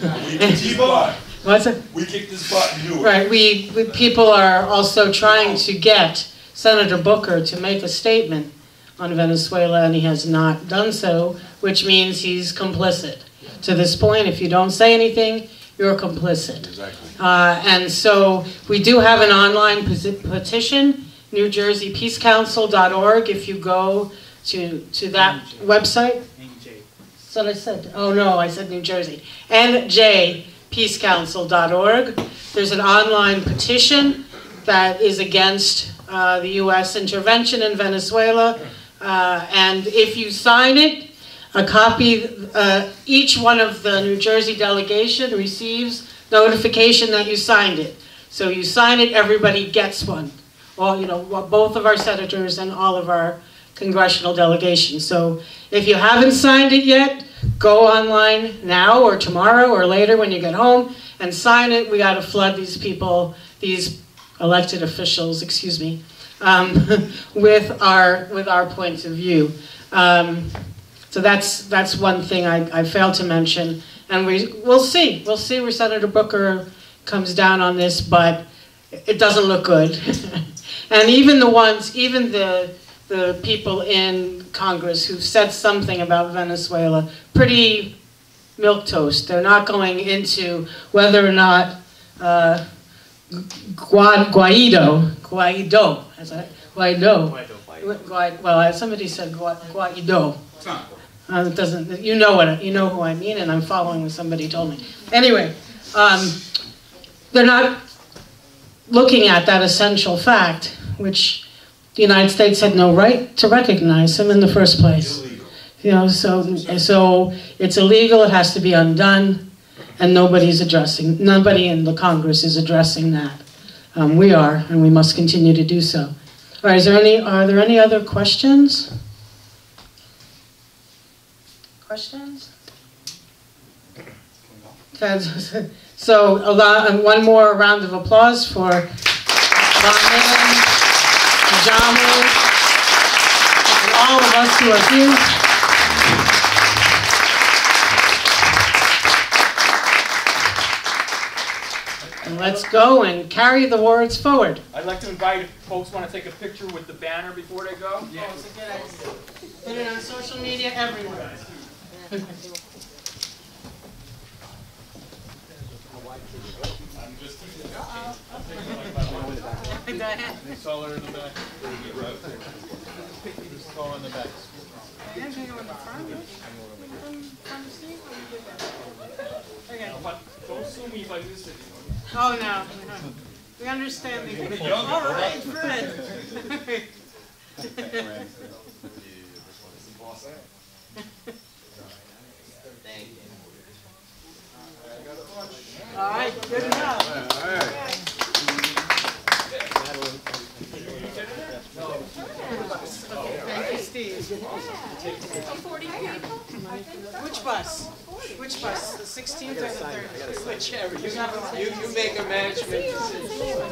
we kicked his butt. What's it? We kicked his butt and knew. Right, we, we, people are also trying to get Senator Booker to make a statement on Venezuela, and he has not done so, which means he's complicit. To this point, if you don't say anything, you're complicit. Exactly. Uh, and so we do have an online petition, NewJerseyPeaceCouncil.org. If you go to, to that website. NJ. That's what I said. Oh no, I said New Jersey. NJPeaceCouncil.org. There's an online petition that is against uh, the U.S. intervention in Venezuela. Uh, and if you sign it, a copy, uh, each one of the New Jersey delegation receives notification that you signed it. So you sign it, everybody gets one. Well, you know, both of our senators and all of our congressional delegations. So if you haven't signed it yet, go online now or tomorrow or later when you get home and sign it. We got to flood these people, these elected officials, excuse me, um, with our with our points of view. Um, so that's that's one thing I, I failed to mention, and we we'll see we'll see where Senator Booker comes down on this, but it doesn't look good. and even the ones, even the the people in Congress who've said something about Venezuela, pretty milk toast. They're not going into whether or not uh, Guaido, Guaido, is that Guaido? Guaido. Well, somebody said Gua- Guaido. Uh, it doesn't. You know what? You know who I mean, and I'm following what somebody told me. Anyway, um, they're not looking at that essential fact, which the United States had no right to recognize him in the first place. Illegal. You know, so so it's illegal. It has to be undone, and nobody's addressing. Nobody in the Congress is addressing that. Um, we are, and we must continue to do so. All right. Is there any? Are there any other questions? Questions? So, a lot, one more round of applause for Ajamu, and all of us who are here. And let's go and carry the words forward. I'd like to invite, if folks want to take a picture with the banner before they go. Yeah. Oh, it's a good idea. Put it on social media everywhere. Solar in the back. Call in the back. Don't sue me if I miss it. Oh, no. We understand. the- All right, Fred. All right, good enough. Thank you, Steve. Which bus? Which bus? The 16th or the 30th? Whichever. You, you make a management decision.